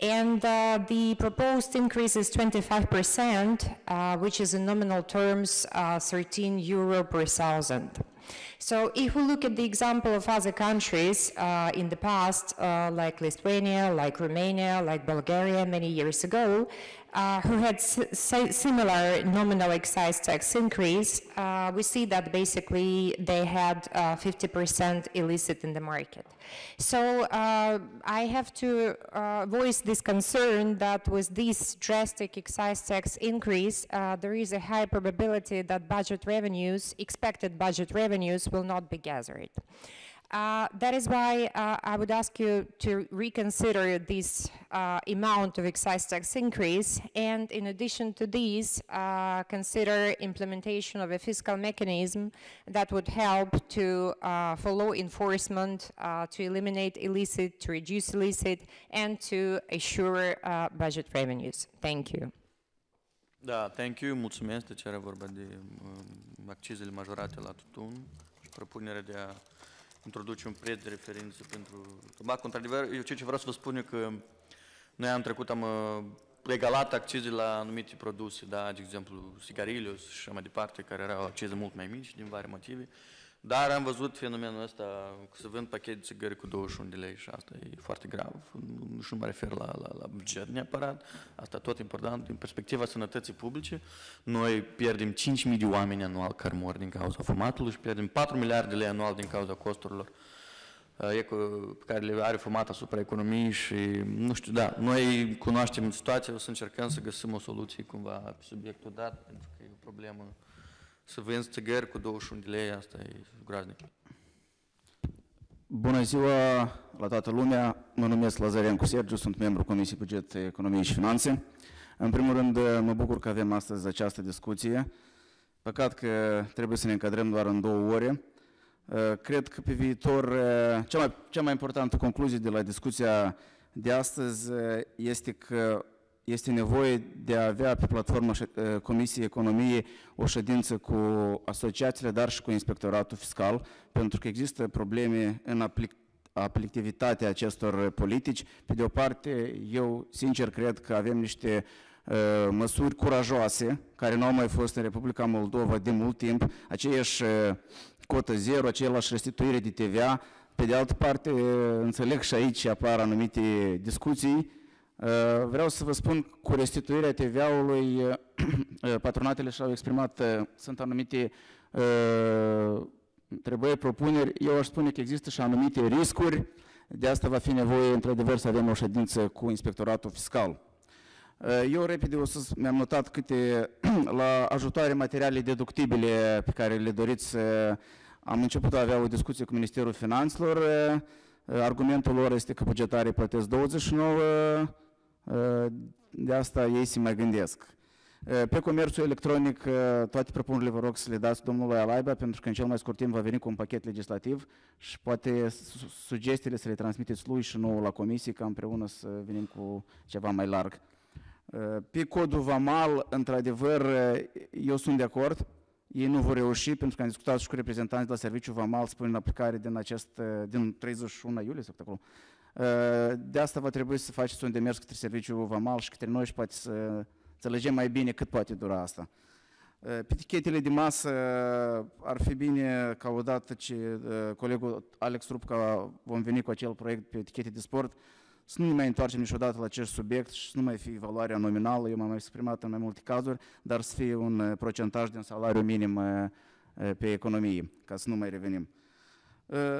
And uh, the proposed increase is 25%, uh, which is in nominal terms uh, 13 euro per thousand. So if we look at the example of other countries uh, in the past, uh, like Lithuania, like Romania, like Bulgaria many years ago, uh, who had similar nominal excise tax increase, uh, we see that basically they had 50% uh, illicit in the market. So uh, I have to uh, voice this concern that with this drastic excise tax increase, there is a high probability that budget revenues, expected budget revenues, will not be gathered. Uh, that is why uh, I would ask you to reconsider this uh, amount of excise tax increase and in addition to this, uh, consider implementation of a fiscal mechanism that would help to, uh, for law enforcement, to eliminate illicit, to reduce illicit, and to assure budget revenues. Thank you. Da, thank you, mulțumesc. Deci era vorba de um, accizele majorate la tutun și propunerea de a introduce un preț de referință pentru tobac. Într-adevăr, eu ce vreau să vă spun e că noi am trecut, am uh, egalat accize la anumite produse, da, de exemplu, sigarilele și așa mai departe, care erau accize mult mai mici din vari motive. Dar am văzut fenomenul ăsta că se vând pachet de țigări cu 21 de lei și asta e foarte grav. Nu, nu mă refer la, la, la buget neapărat, asta tot important. Din perspectiva sănătății publice, noi pierdem 5.000 de oameni anual care mor din cauza fumatului și pierdem 4 miliarde de lei anual din cauza costurilor pe care le are fumat asupra economiei și, nu știu, da, noi cunoaștem situația, o să încercăm să găsim o soluție cumva pe subiectul dat, pentru că e o problemă să vinzi țigări cu 21 de lei, asta e groaznic. Bună ziua la toată lumea, mă numesc Lazarencu Sergiu, sunt membru Comisiei Buget, Economie și Finanțe. În primul rând, mă bucur că avem astăzi această discuție. Păcat că trebuie să ne încadrăm doar în două ore. Cred că pe viitor, cea mai, cea mai importantă concluzie de la discuția de astăzi este că este nevoie de a avea pe platforma uh, Comisiei Economiei o ședință cu asociațiile, dar și cu Inspectoratul Fiscal, pentru că există probleme în aplic aplictivitatea acestor politici. Pe de o parte, eu sincer cred că avem niște uh, măsuri curajoase, care nu au mai fost în Republica Moldova de mult timp, aceeași uh, cotă zero, aceeași restituire de TVA. Pe de altă parte, uh, înțeleg și aici apar anumite discuții, Uh, vreau să vă spun, cu restituirea TVA-ului, uh, uh, patronatele și-au exprimat, sunt anumite trebuie propuneri, eu aș spune că există și anumite riscuri, de asta va fi nevoie, într-adevăr, să avem o ședință cu inspectoratul fiscal. Eu repede o să mi-am notat câte la ajutoare materiale deductibile pe care le doriți. Am început a avea o discuție cu Ministerul Finanțelor. Argumentul lor este că bugetarii plătesc 29 de asta ei se mai gândesc. Pe comerțul electronic, toate propunerile vă rog să le dați domnului Alaiba, pentru că în cel mai scurt timp va veni cu un pachet legislativ și poate sugestiile să le transmiteți lui și nouă la comisie, ca împreună să venim cu ceva mai larg. Pe codul VAMAL, într-adevăr, eu sunt de acord, ei nu vor reuși, pentru că am discutat și cu reprezentanții de la Serviciu VAMAL, spun în aplicare din, acest, din 31 iulie sau acolo. De asta va trebui să faceți un demers către Serviciul VAMAL și către noi și poate să înțelegem mai bine cât poate dura asta. Pe etichetele de masă ar fi bine ca odată ce colegul Alex Rupca vom veni cu acel proiect pe etichete de sport, să nu ne mai întoarcem niciodată la acest subiect și să nu mai fie valoarea nominală, eu m-am mai exprimat în mai multe cazuri, dar să fie un procentaj din salariu minim pe economie, ca să nu mai revenim.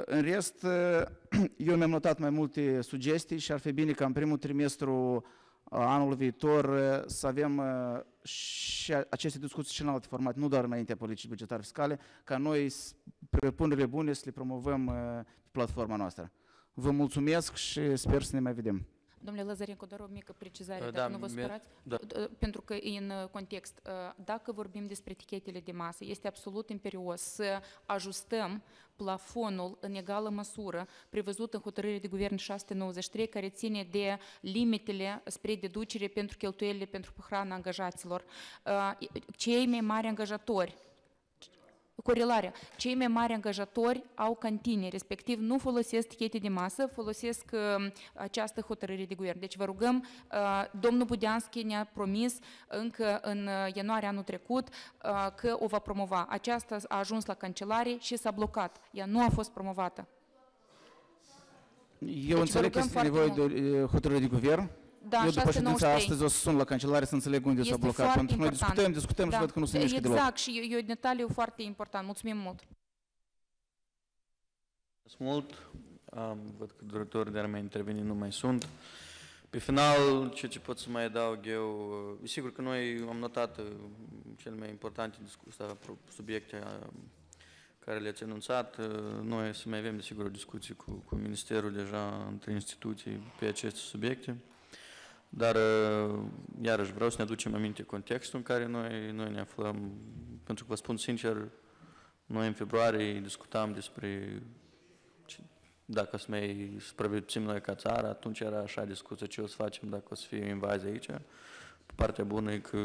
În rest, eu mi-am notat mai multe sugestii și ar fi bine ca în primul trimestru anul viitor să avem și aceste discuții și în alte formate, nu doar înaintea politicii bugetare fiscale, ca noi propunerile bune să le promovăm pe platforma noastră. Vă mulțumesc și sper să ne mai vedem. Domnule Lazarencu, doar o mică precizare, Da, dacă nu vă mi- supărați, da. pentru că e în context, dacă vorbim despre etichetele de masă, este absolut imperios să ajustăm plafonul în egală măsură prevăzut în hotărârea de guvern 693 care ține de limitele spre deducere pentru cheltuielile pentru hrana angajaților. Cei mai mari angajatori corelarea. Cei mai mari angajatori au cantine, respectiv nu folosesc tichete de masă, folosesc uh, această hotărâre de guvern. Deci vă rugăm, uh, domnul Budeanschi ne-a promis încă în uh, ianuarie anul trecut uh, că o va promova. Aceasta a ajuns la cancelare și s-a blocat. Ea nu a fost promovată. Eu înțeleg că rugăm este nevoie foarte de o, e, hotărâre de guvern. Da, eu după ședința 693. astăzi o să sun la cancelare să înțeleg unde s-a Este blocat. foarte Pentru că noi important. discutăm, discutăm da. și văd că nu se mișcă Exact, deloc. și e, e un detaliu foarte important. Mulțumim mult. Mulțumesc mult. Um, văd că dorători de a mai interveni nu mai sunt. Pe final, ce, ce pot să mai adaug eu, uh, e sigur că noi am notat uh, cele mai importante discuții, subiecte uh, care le-ați anunțat. Uh, Noi să mai avem, desigur, o discuție cu, cu Ministerul deja între instituții pe aceste subiecte. Dar, uh, iarăși, vreau să ne aducem aminte contextul în care noi, noi ne aflăm, pentru că vă spun sincer, noi în februarie discutam despre ce- dacă să mai supraviețuim noi ca țară, atunci era așa discuția ce o să facem dacă o să fie o invazie aici. Partea bună e că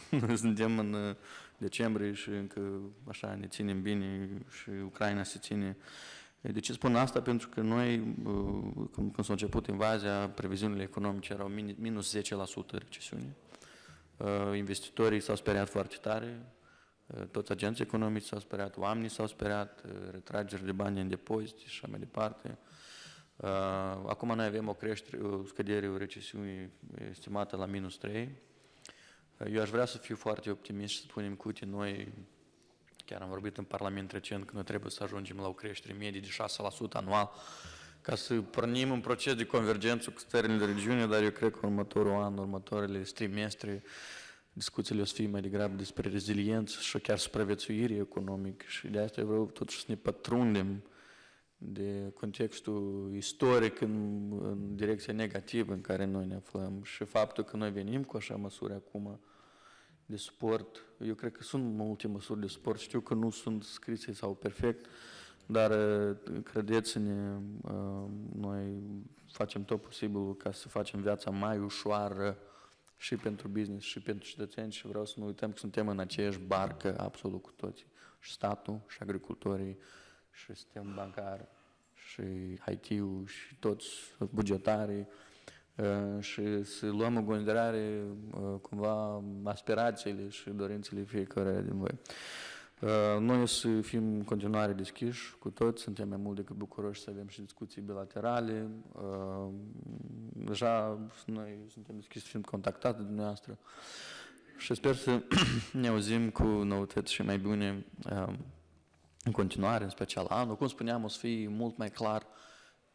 suntem în uh, decembrie și încă așa ne ținem bine și Ucraina se ține. De ce spun asta? Pentru că noi, uh, când, când s-a început invazia, previziunile economice erau min- minus 10% recesiune. Uh, Investitorii s-au speriat foarte tare, uh, toți agenții economici s-au speriat, oamenii s-au speriat, uh, retrageri de bani în depozite și așa mai departe. Uh, Acum noi avem o creștere, o scădere, o recesiune estimată la minus 3. Uh, Eu aș vrea să fiu foarte optimist și să spunem cu uite, noi, chiar am vorbit în Parlament recent, că noi trebuie să ajungem la o creștere medie de 6% anual, ca să pornim un proces de convergență cu țările de regiune, dar eu cred că următorul an, următoarele trimestre, discuțiile o să fie mai degrabă despre reziliență și chiar supraviețuire economică. Și de asta eu vreau totuși să ne pătrundem de contextul istoric în, în direcția negativă în care noi ne aflăm și faptul că noi venim cu așa măsuri acum de suport, eu cred că sunt multe măsuri de suport, știu că nu sunt scrise sau perfect, dar uh, credeți-ne, uh, noi facem tot posibilul ca să facem viața mai ușoară și pentru business și pentru cetățeni și vreau să nu uităm că suntem în aceeași barcă absolut cu toții, și statul, și agricultorii, și sistemul bancar, și IT-ul, și toți bugetarii, uh, și să luăm în considerare uh, cumva aspirațiile și dorințele fiecare din voi. Uh, Noi o să fim în continuare deschiși cu toți, suntem mai mult decât bucuroși să avem și discuții bilaterale. Uh, Deja noi suntem deschiși să fim contactați de dumneavoastră și sper să ne auzim cu noutăți și mai bune uh, în continuare, în special anul. Cum spuneam, o să fie mult mai clar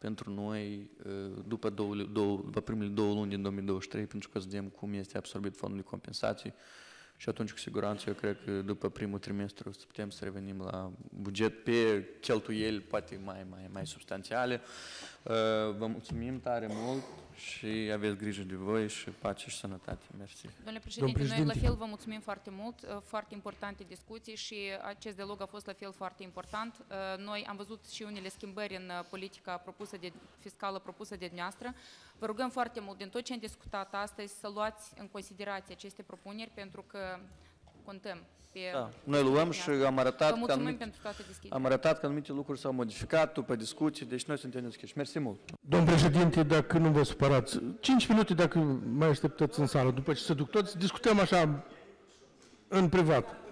pentru noi uh, după, două, două, după primele două luni din 2023, pentru că o să vedem cum este absorbit fondul de compensații și atunci, cu siguranță, eu cred că după primul trimestru o să putem să revenim la buget pe cheltuieli poate mai, mai, mai substanțiale. Vă mulțumim tare mult și aveți grijă de voi și pace și sănătate. Mersi. Domnule președinte, noi la fel vă mulțumim foarte mult, uh, foarte importante discuții și acest dialog a fost la fel foarte important. Uh, Noi am văzut și unele schimbări în uh, politica propusă de, fiscală propusă de dumneavoastră. Vă rugăm foarte mult din tot ce am discutat astăzi să luați în considerație aceste propuneri pentru că contăm pe... Da, noi luăm și am arătat, Vă că mulțumim anumite, pentru toată deschiderea. am arătat că anumite lucruri s-au modificat după discuții, deci noi suntem deschiși. Mersi mult. Domn președinte, dacă nu vă supărați, 5 minute dacă mai așteptați în sală, după ce se duc toți, discutăm așa în privat.